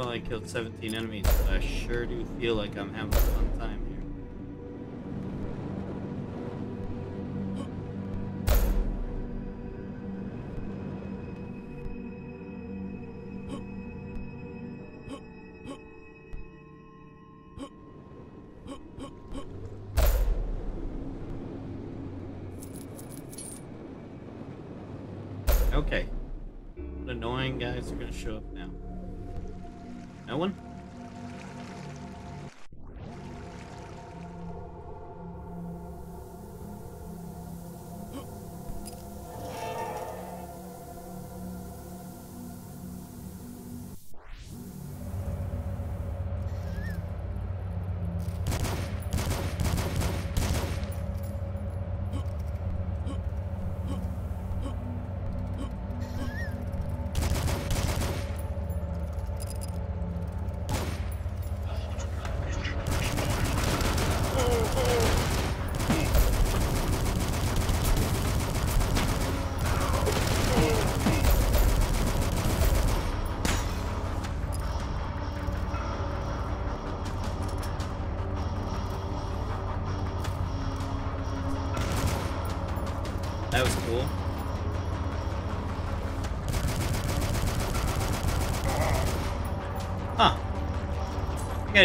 Only killed 17 enemies, but I sure do feel like I'm having a fun time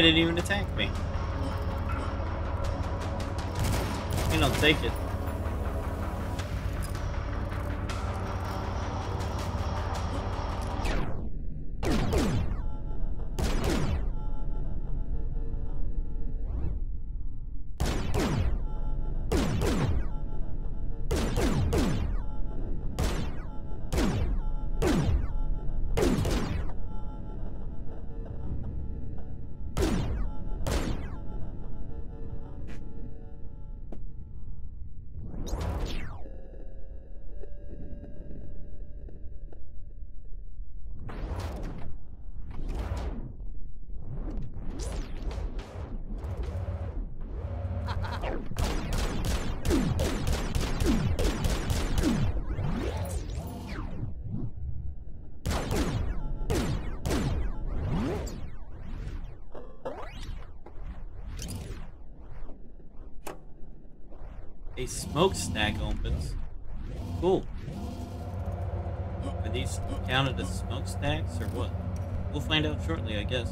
didn't even attack me. And I'll take it. Smokestack opens. Cool. Are these counted as smokestacks or what? We'll find out shortly, I guess.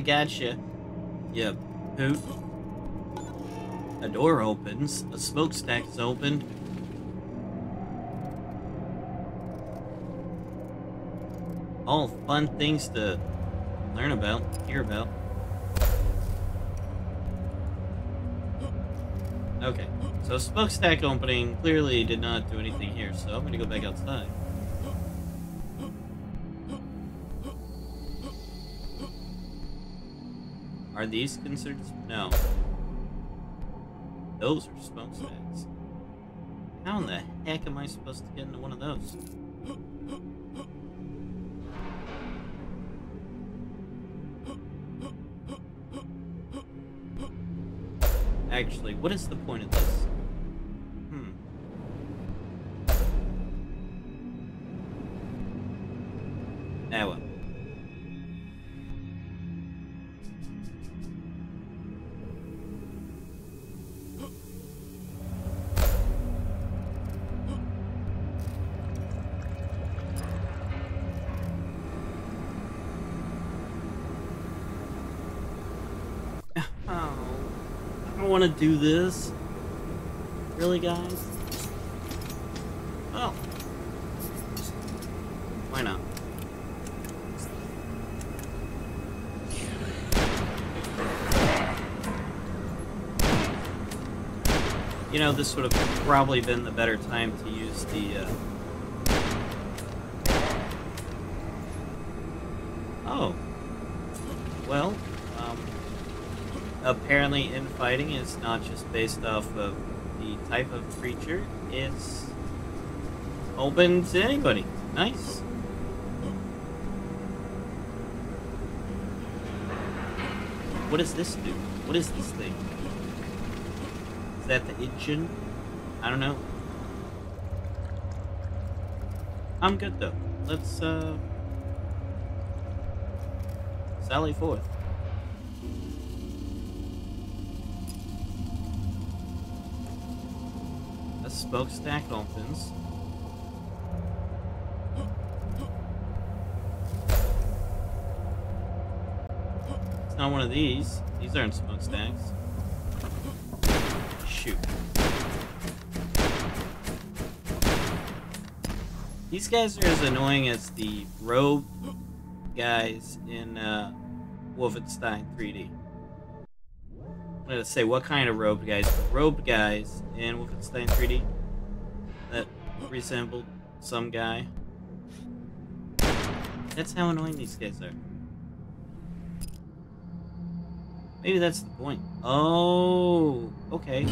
Gotcha. Yep. Hoot. A door opens. A smokestack is opened. All fun things to learn about, hear about. Okay, so smokestack opening clearly did not do anything here, so I'm gonna go back outside. Are these considered? No. Those are smokestacks. How in the heck am I supposed to get into one of those? Actually, what is the point of this? Do this. Really, guys? Well, why not? You know, this would have probably been the better time to use the, uh... Oh. Well, um... Apparently infighting is not just based off of the type of creature, it's open to anybody. Nice. What does this do? What is this thing? Is that the engine? I don't know. I'm good though. Let's uh sally forth. Smokestack opens. It's not one of these. These aren't smokestacks. Shoot. These guys are as annoying as the robe guys in uh, Wolfenstein 3D. I'm gonna say what kind of robed guys? The robed guys in Wolfenstein 3D that resembled some guy. That's how annoying these guys are. Maybe that's the point. Oh, okay.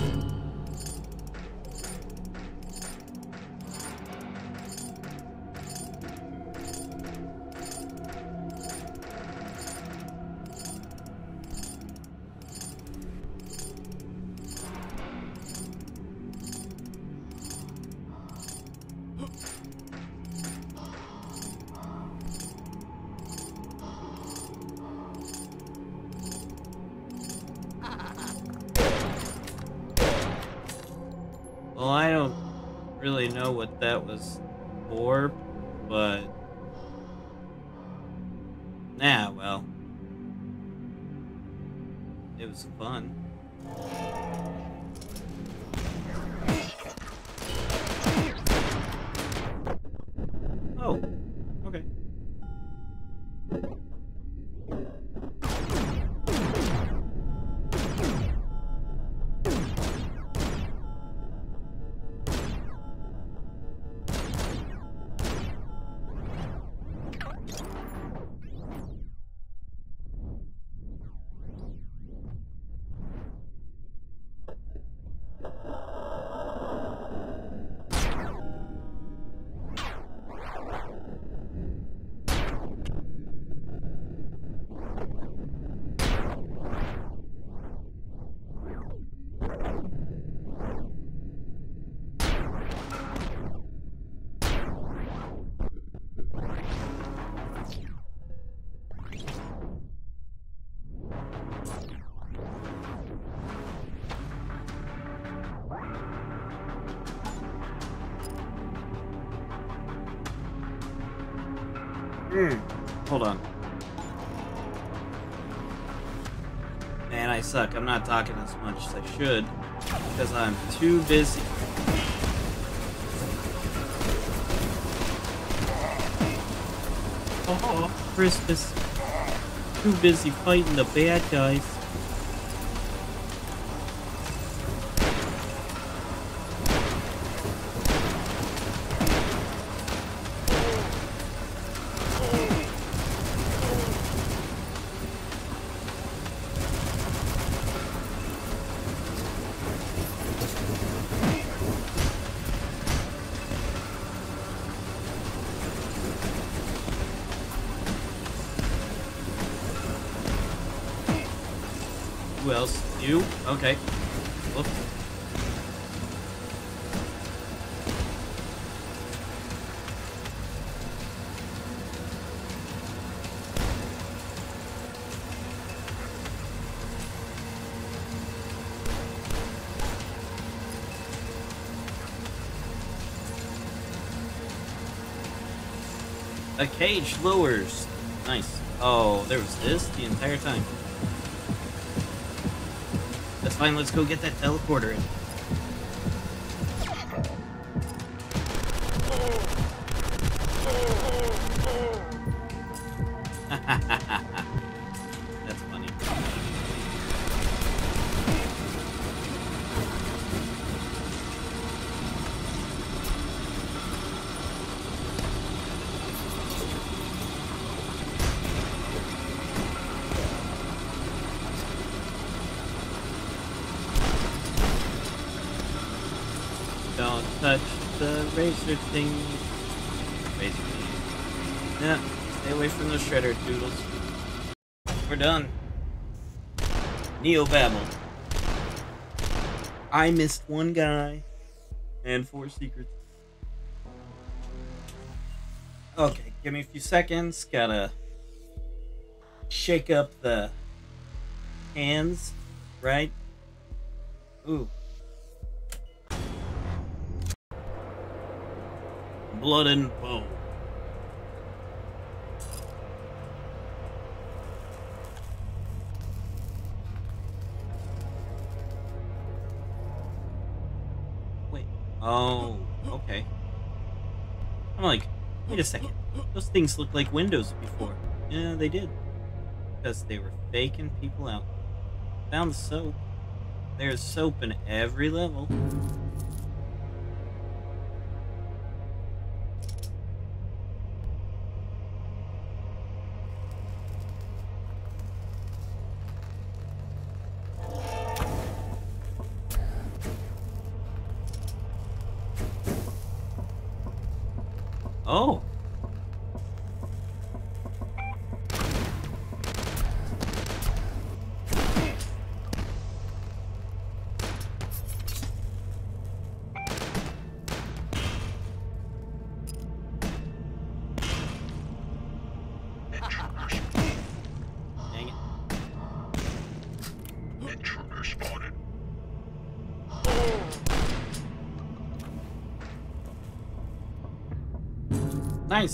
Hmm. Hold on. Man, I suck. I'm not talking as much as I should because I'm too busy. Oh, Christmas. Too busy fighting the bad guys. Cage lowers. Nice. Oh, there was this the entire time. That's fine, let's go get that teleporter in. I missed one guy and four secrets. Okay, give me a few seconds. Gotta shake up the hands, right? Ooh. Blood and bone. I'm like, wait a second. Those things looked like windows before. Yeah, they did. Because they were faking people out. Found the soap. There's soap in every level.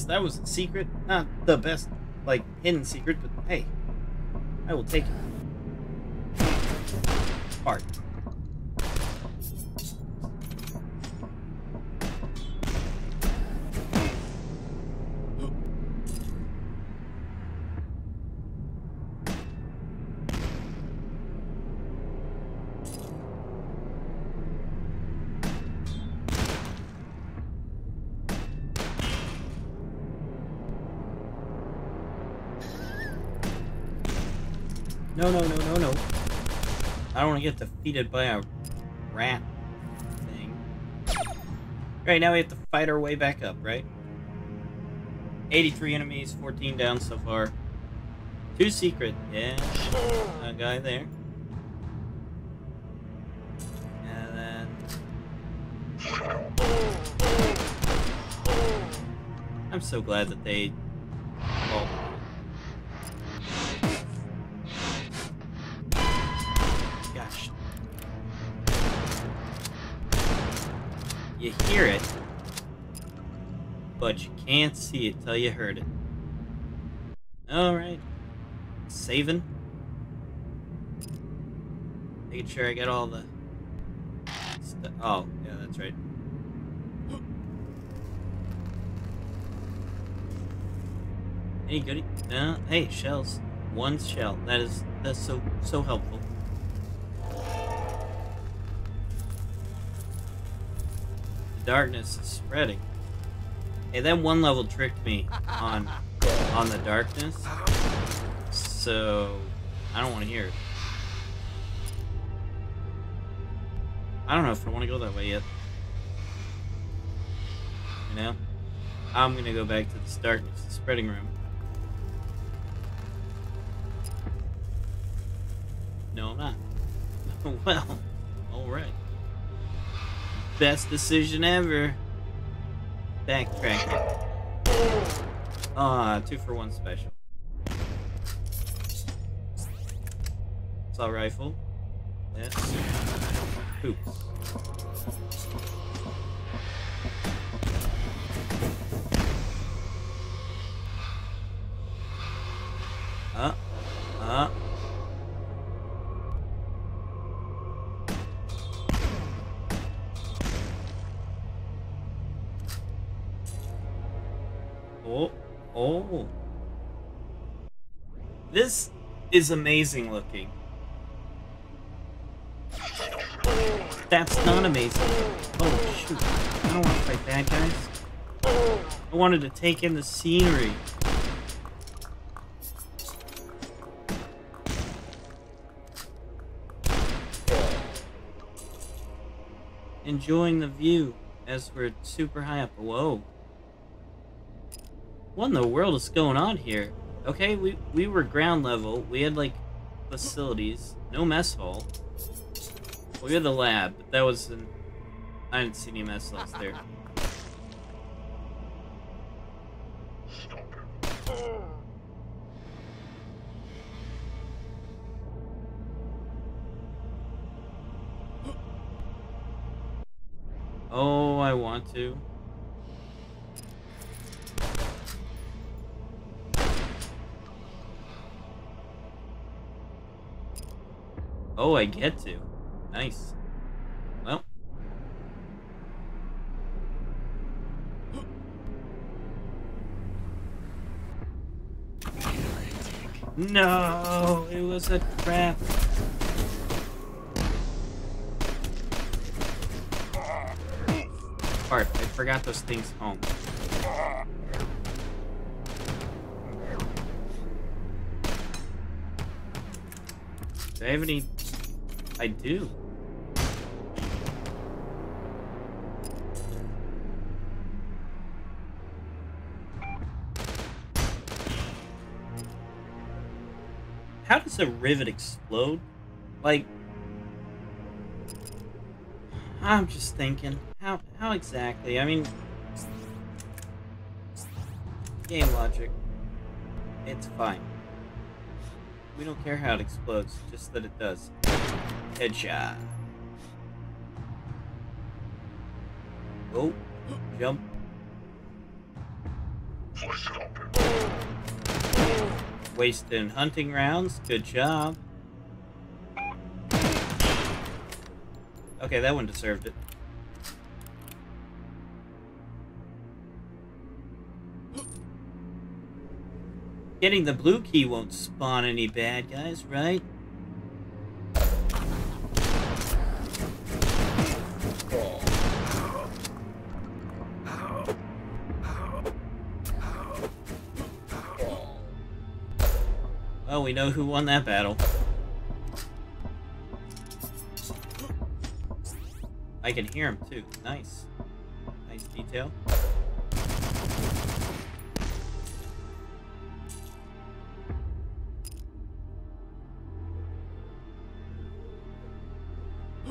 That was a secret. Not the best, like, hidden secret, but hey, I will take it. No, no, no, no, no. I don't want to get defeated by a rat thing. Right, now we have to fight our way back up, right? 83 enemies, 14 down so far. Two secret. Yeah, a guy there. And then... I'm so glad that they... can't see it till you heard it. Alright. Saving. Making sure I get all the... Oh, yeah, that's right. Any goody. No? Hey, shells. One shell. That is, that's so, so helpful. The darkness is spreading. Hey, that one level tricked me on on the darkness. So I don't want to hear it. I don't know if I want to go that way yet. You know? I'm gonna go back to this darkness, the spreading room. No, I'm not. well, alright. Best decision ever. Backtrack it. Ah, two for one special. Assault rifle. Yes. Hoops. Uh, uh. Is amazing looking. That's not amazing. Oh, shoot. I don't want to fight bad guys. I wanted to take in the scenery. Enjoying the view as we're super high up. Whoa. What in the world is going on here? Okay, we, we were ground level. We had, like, facilities. No mess hall. We had the lab, but that was an... I didn't see any mess halls there. Oh, I want to. Oh, I get to. Nice. Well. No, it was a trap. Part, I forgot those things home. Do I have any... I do. How does a rivet explode? Like... I'm just thinking, how how exactly? I mean, game logic. It's fine. We don't care how it explodes, just that it does. Headshot. Go. Jump. Wasting hunting rounds. Good job. Okay, that one deserved it. Getting the blue key won't spawn any bad guys, right? We know who won that battle. I can hear him too. Nice. Nice detail.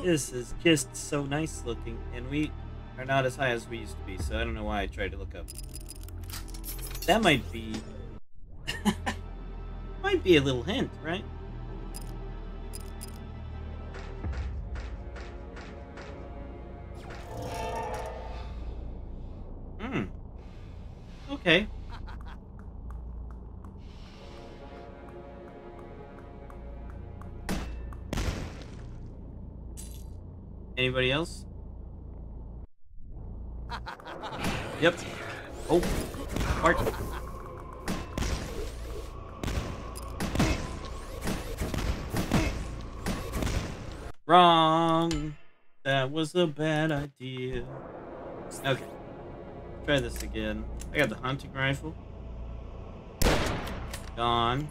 This is just so nice looking, and we are not as high as we used to be, so I don't know why I tried to look up. That might be... might be a little hint, right? Hmm. Okay. Anybody else? A bad idea. Okay. Try this again. I got the hunting rifle. Gone.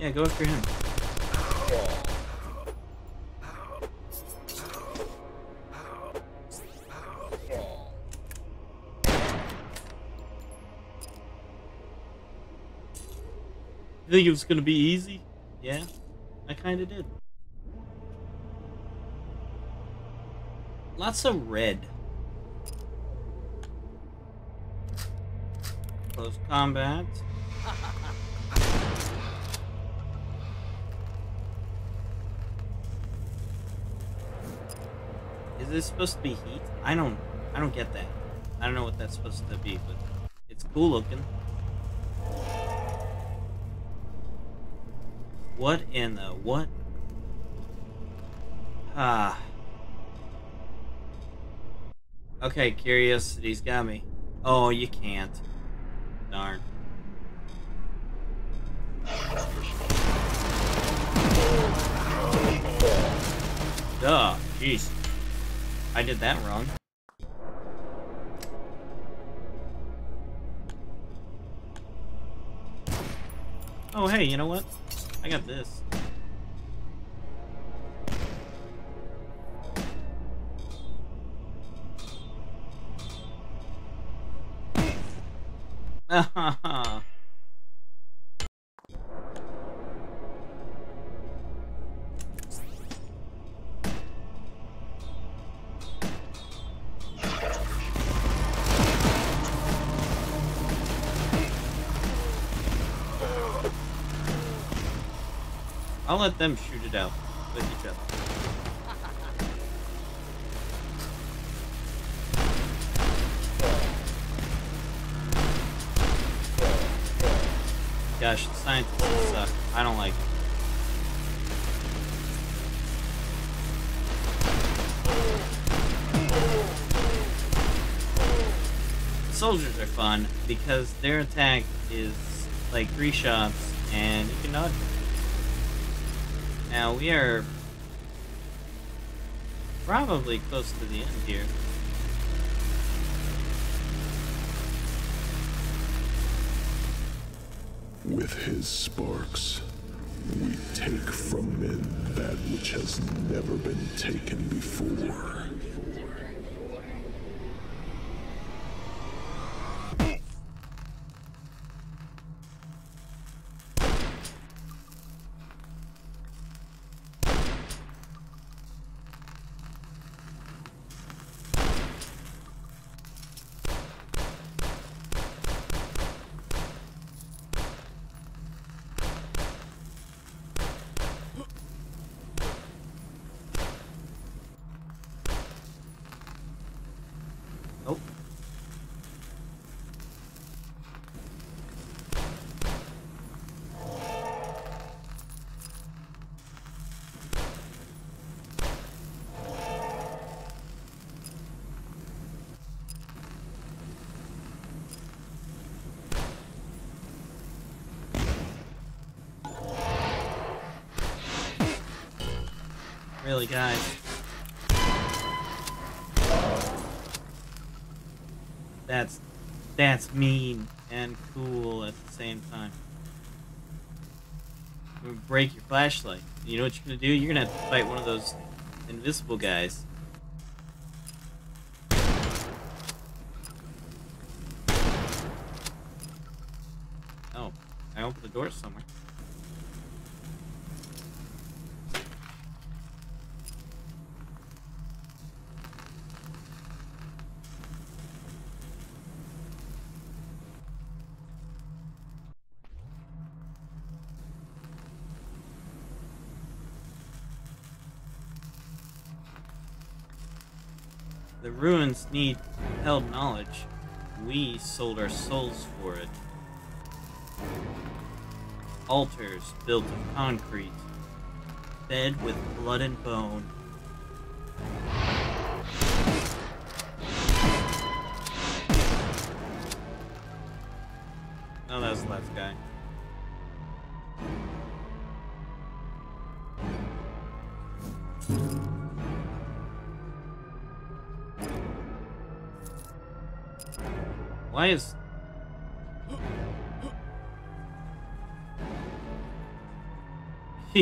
Yeah, go after him. You think it was gonna be easy? Yeah, I kinda did. Lots of red. Close combat. Is this supposed to be heat? I don't I don't get that. I don't know what that's supposed to be, but it's cool looking. What in the what? Ah. Okay, curiosity's got me. Oh, you can't. Darn. Duh, jeez. I did that wrong. Oh, hey, you know what? I got this. I'll let them shoot it out with each other. Gosh, scientists suck. I don't like it. Soldiers are fun because their attack is like three shots and you can dodge. Now we are probably close to the end here. With his sparks, we take from men that which has never been taken before. Really, guys? That's that's mean and cool at the same time. I'm break your flashlight. You know what you're gonna do? You're gonna have to fight one of those invisible guys. Oh, I opened the door somewhere. The ruins need held knowledge. We sold our souls for it. Altars built of concrete, fed with blood and bone.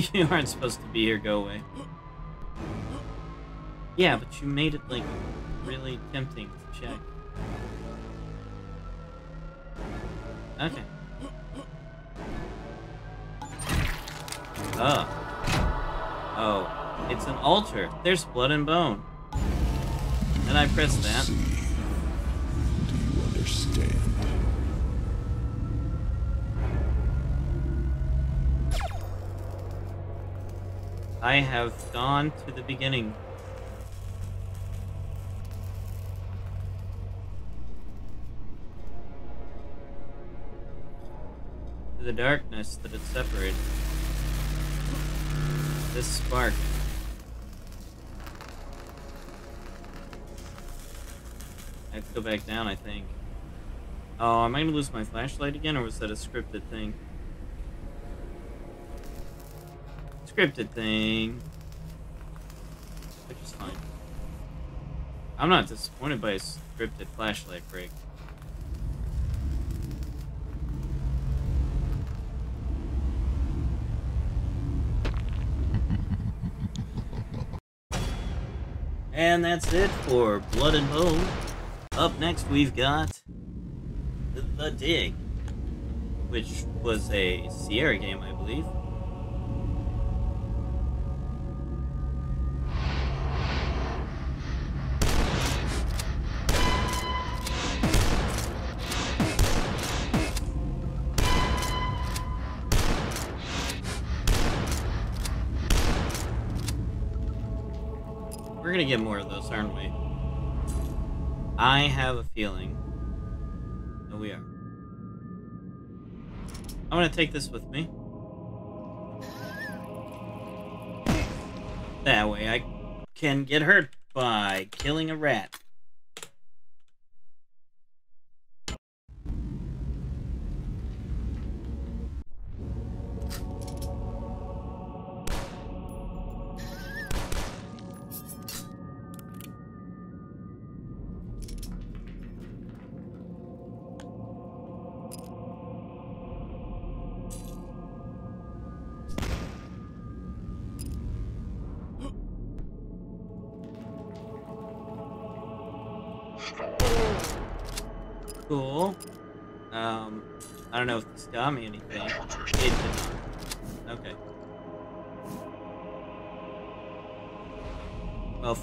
you aren't supposed to be here, go away. Yeah, but you made it, like, really tempting to check. Okay. Oh. Oh. It's an altar. There's blood and bone. And I press that. I have gone to the beginning. to the darkness that it separated. This spark. I have to go back down, I think. Oh, am I gonna lose my flashlight again, or was that a scripted thing? Scripted thing. Which is fine. I'm not disappointed by a scripted flashlight break. And that's it for Blood and Bone. Up next, we've got The, the Dig, which was a Sierra game, I believe. I have a feeling that we are. I'm gonna take this with me. That way I can get hurt by killing a rat.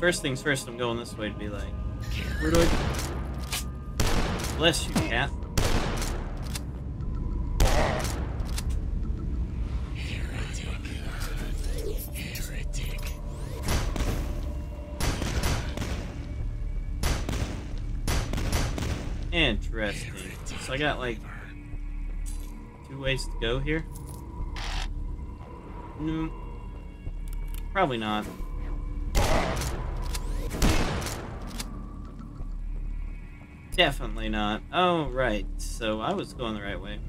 First things first, I'm going this way to be like, where do I Bless you, cat. Interesting. So I got like two ways to go here. No, probably not. Definitely not. Oh, right. So I was going the right way.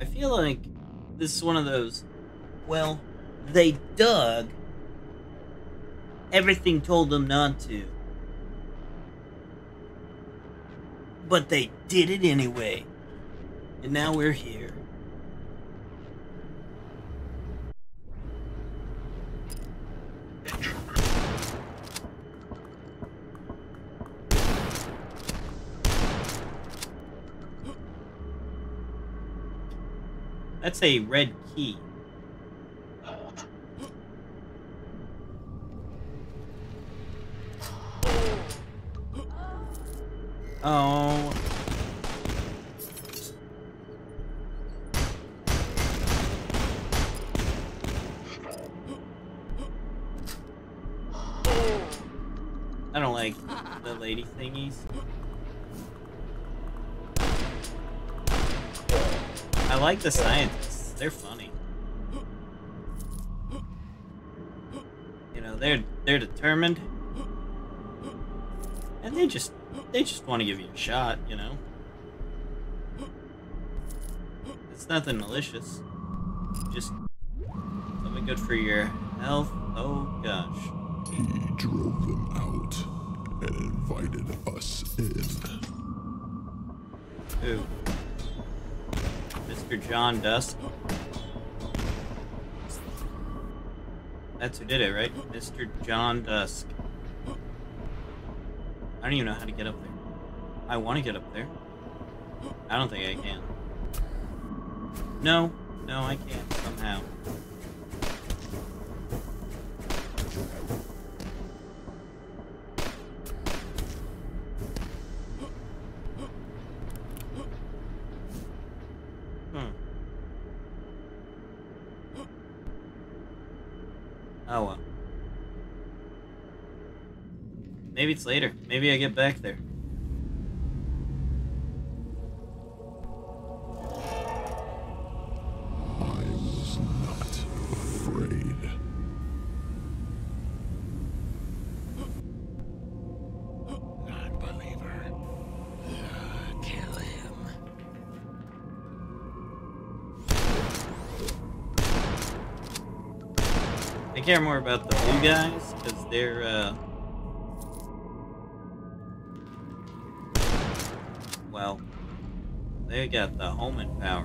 I feel like this is one of those. Well, they dug. Everything told them not to. But they did it anyway. And now we're here. That's a red key. Oh. Like the scientists. They're funny. You know, they're they're determined. And they just they just want to give you a shot, you know. It's nothing malicious. Just something good for your health. Oh gosh. He drove them out and invited us in. Who? Mr. John Dusk. That's who did it, right? Mr. John Dusk. I don't even know how to get up there. I want to get up there. I don't think I can. No, no, I can't somehow. It's later. Maybe I get back there. I was not afraid. Non-believer. Kill him. I care more about the blue guys because they're uh they got the homing power.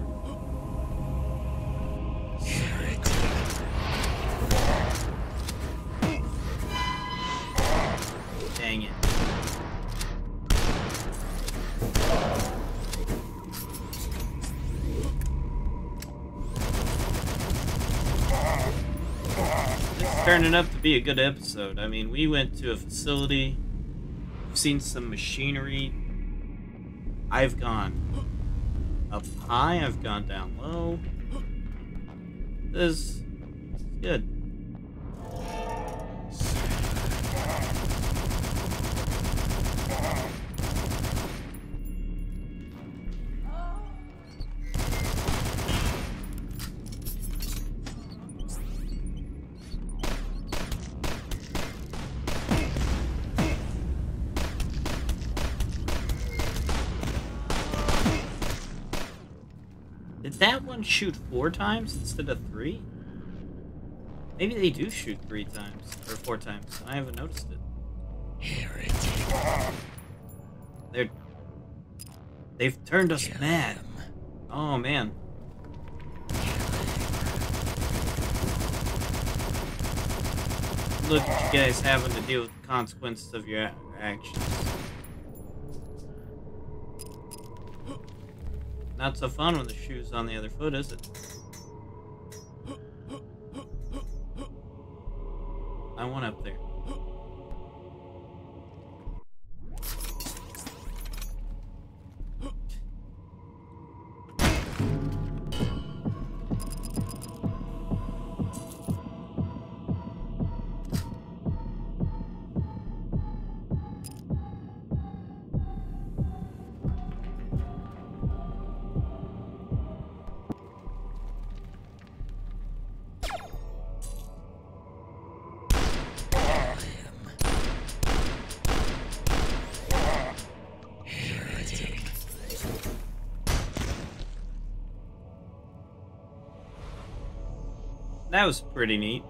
Dang it. Is turning up to be a good episode. I mean, we went to a facility, seen some machinery. I've gone up high, I've gone down low. This is good. Shoot four times instead of three? Maybe they do shoot three times or four times. I haven't noticed it. Heretic. They're they've turned us Kill mad. him. Oh man. Look at you guys having to deal with the consequences of your actions. Not so fun when the shoe's on the other foot, is it? I want up there. Was pretty neat.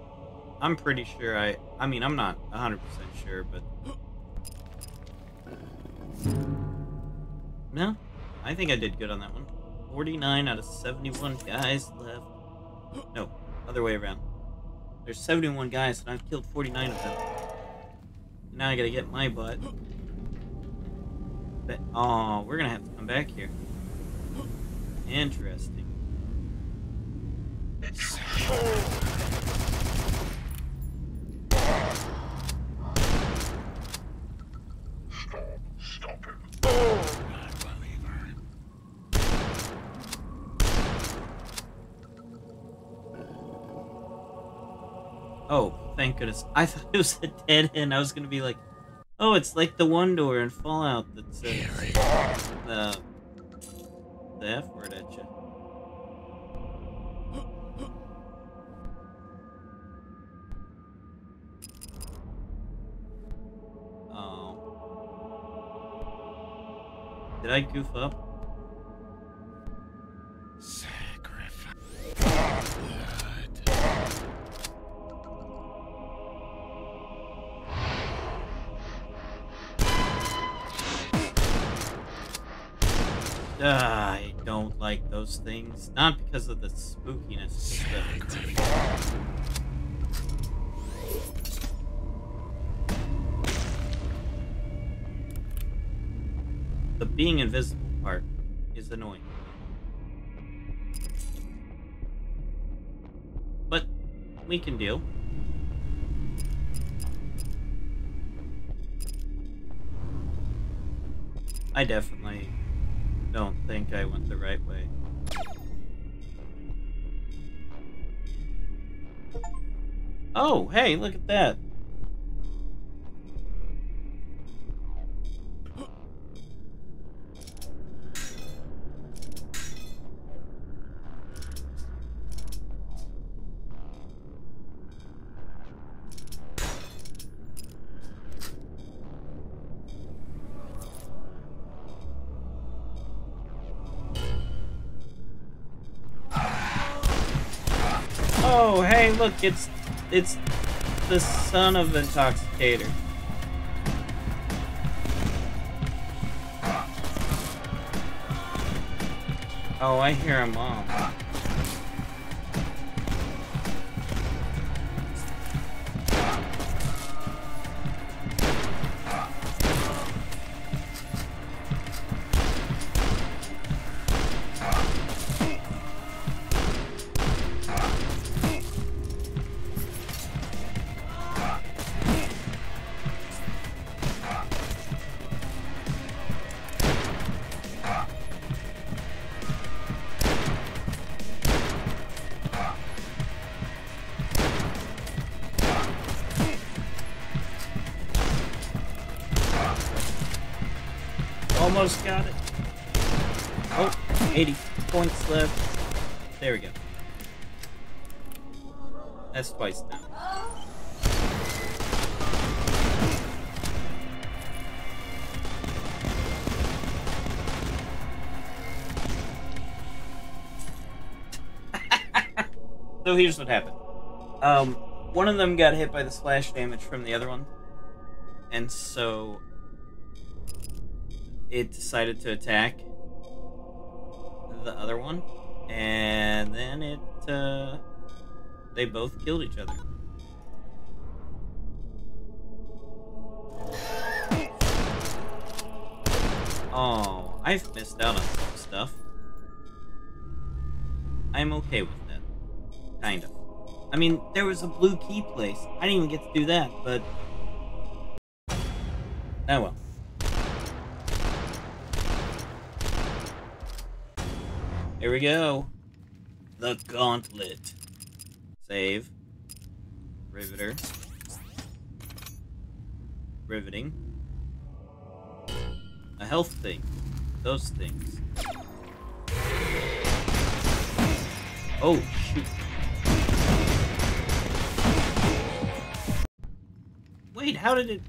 I'm pretty sure I. I mean, I'm not 100% sure, but. No, I think I did good on that one. 49 out of 71 guys left. No, other way around. There's 71 guys, and I've killed 49 of them. Now I gotta get my butt. But, oh, we're gonna have to come back here. Interesting. Non-believer. Thank goodness. I thought it was a dead end. I was gonna be like, oh, it's like the one door in Fallout that says the, uh, the F word at you. Oh. Did I goof up? Ah, I don't like those things. Not because of the spookiness. The being invisible part is annoying. But we can deal. I definitely don't think I went the right way. Oh, hey, look at that. It's it's the son of Intoxicator. Oh, I hear a mom. Here's what happened. Um, one of them got hit by the splash damage from the other one, and so it decided to attack the other one, and then it uh, they both killed each other. Oh, I've missed out on some stuff. I'm okay with that. Kind of. I mean, there was a blue key place. I didn't even get to do that, but... Oh well. Here we go. The Gauntlet. Save. Riveter. Riveting. A health thing. Those things. Oh, shoot. Wait, how did it...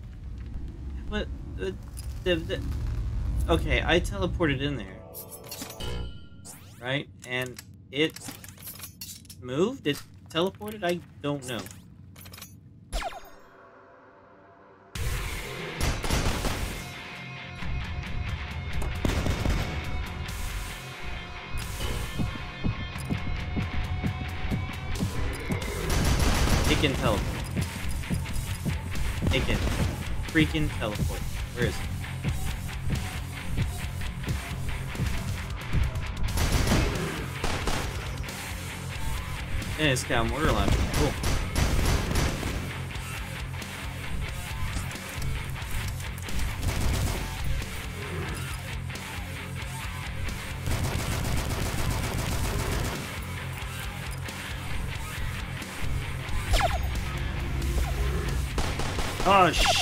What... The, the, the... Okay, I teleported in there. Right? And it... Moved? It teleported? I don't know. Freaking teleport. Where is it? Yeah, it's got mortar launcher. Cool. Oh, shoot.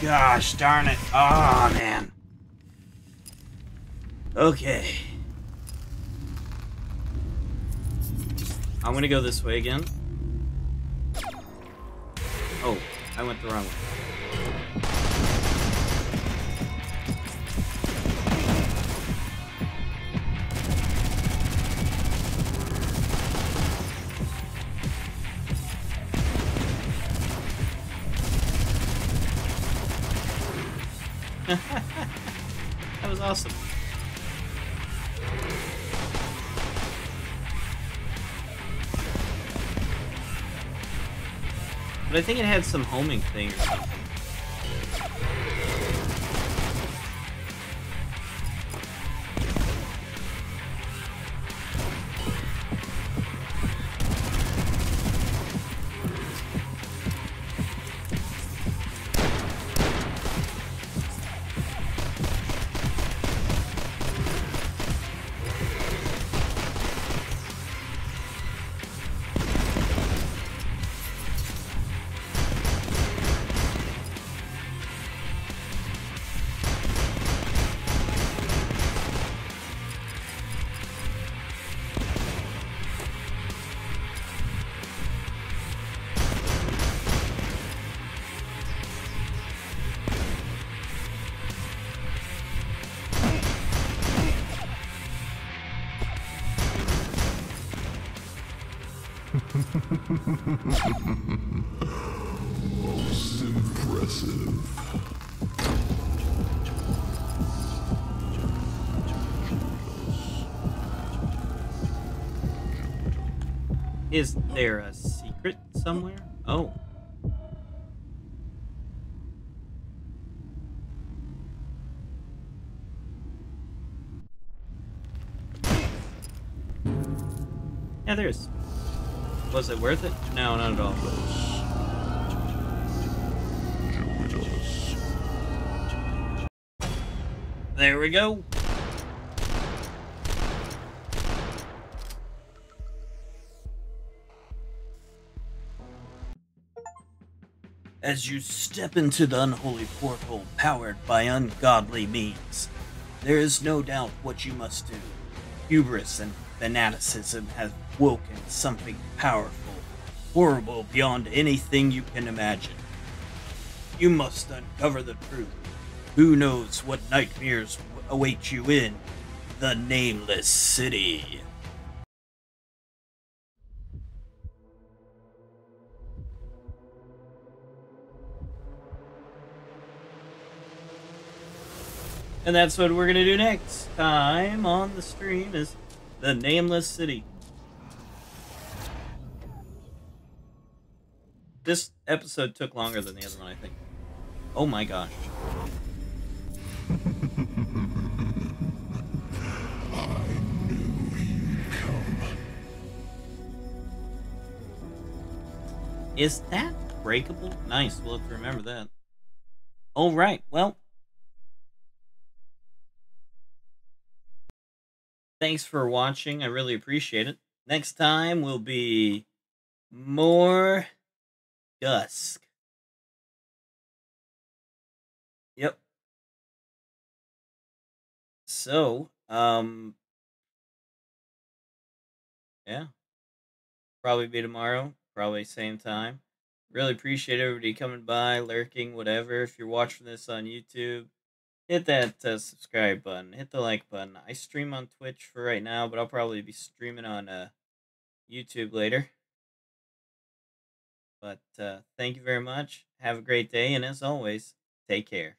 Gosh darn it. Oh, man. Okay. I'm gonna go this way again. Oh, I went the wrong way. Awesome. But I think it had some homing thing or something. Is there a secret somewhere? Oh. Yeah, there is. Was it worth it? No, not at all. There we go. As you step into the unholy portal powered by ungodly means, there is no doubt what you must do. Hubris and fanaticism have woken something powerful, horrible beyond anything you can imagine. You must uncover the truth. Who knows what nightmares await you in the Nameless City? And that's what we're gonna do next time on the stream is the Nameless City. This episode took longer than the other one, I think. Oh my gosh. Is that breakable? Nice, we'll have to remember that. Alright, well. Thanks for watching, I really appreciate it. Next time will be more Dusk. Yep. So, um, yeah, probably be tomorrow, probably same time. Really appreciate everybody coming by, lurking, whatever. If you're watching this on YouTube, hit that uh, subscribe button, hit the like button. I stream on Twitch for right now, but I'll probably be streaming on uh, YouTube later. But uh, thank you very much. Have a great day, and as always, take care.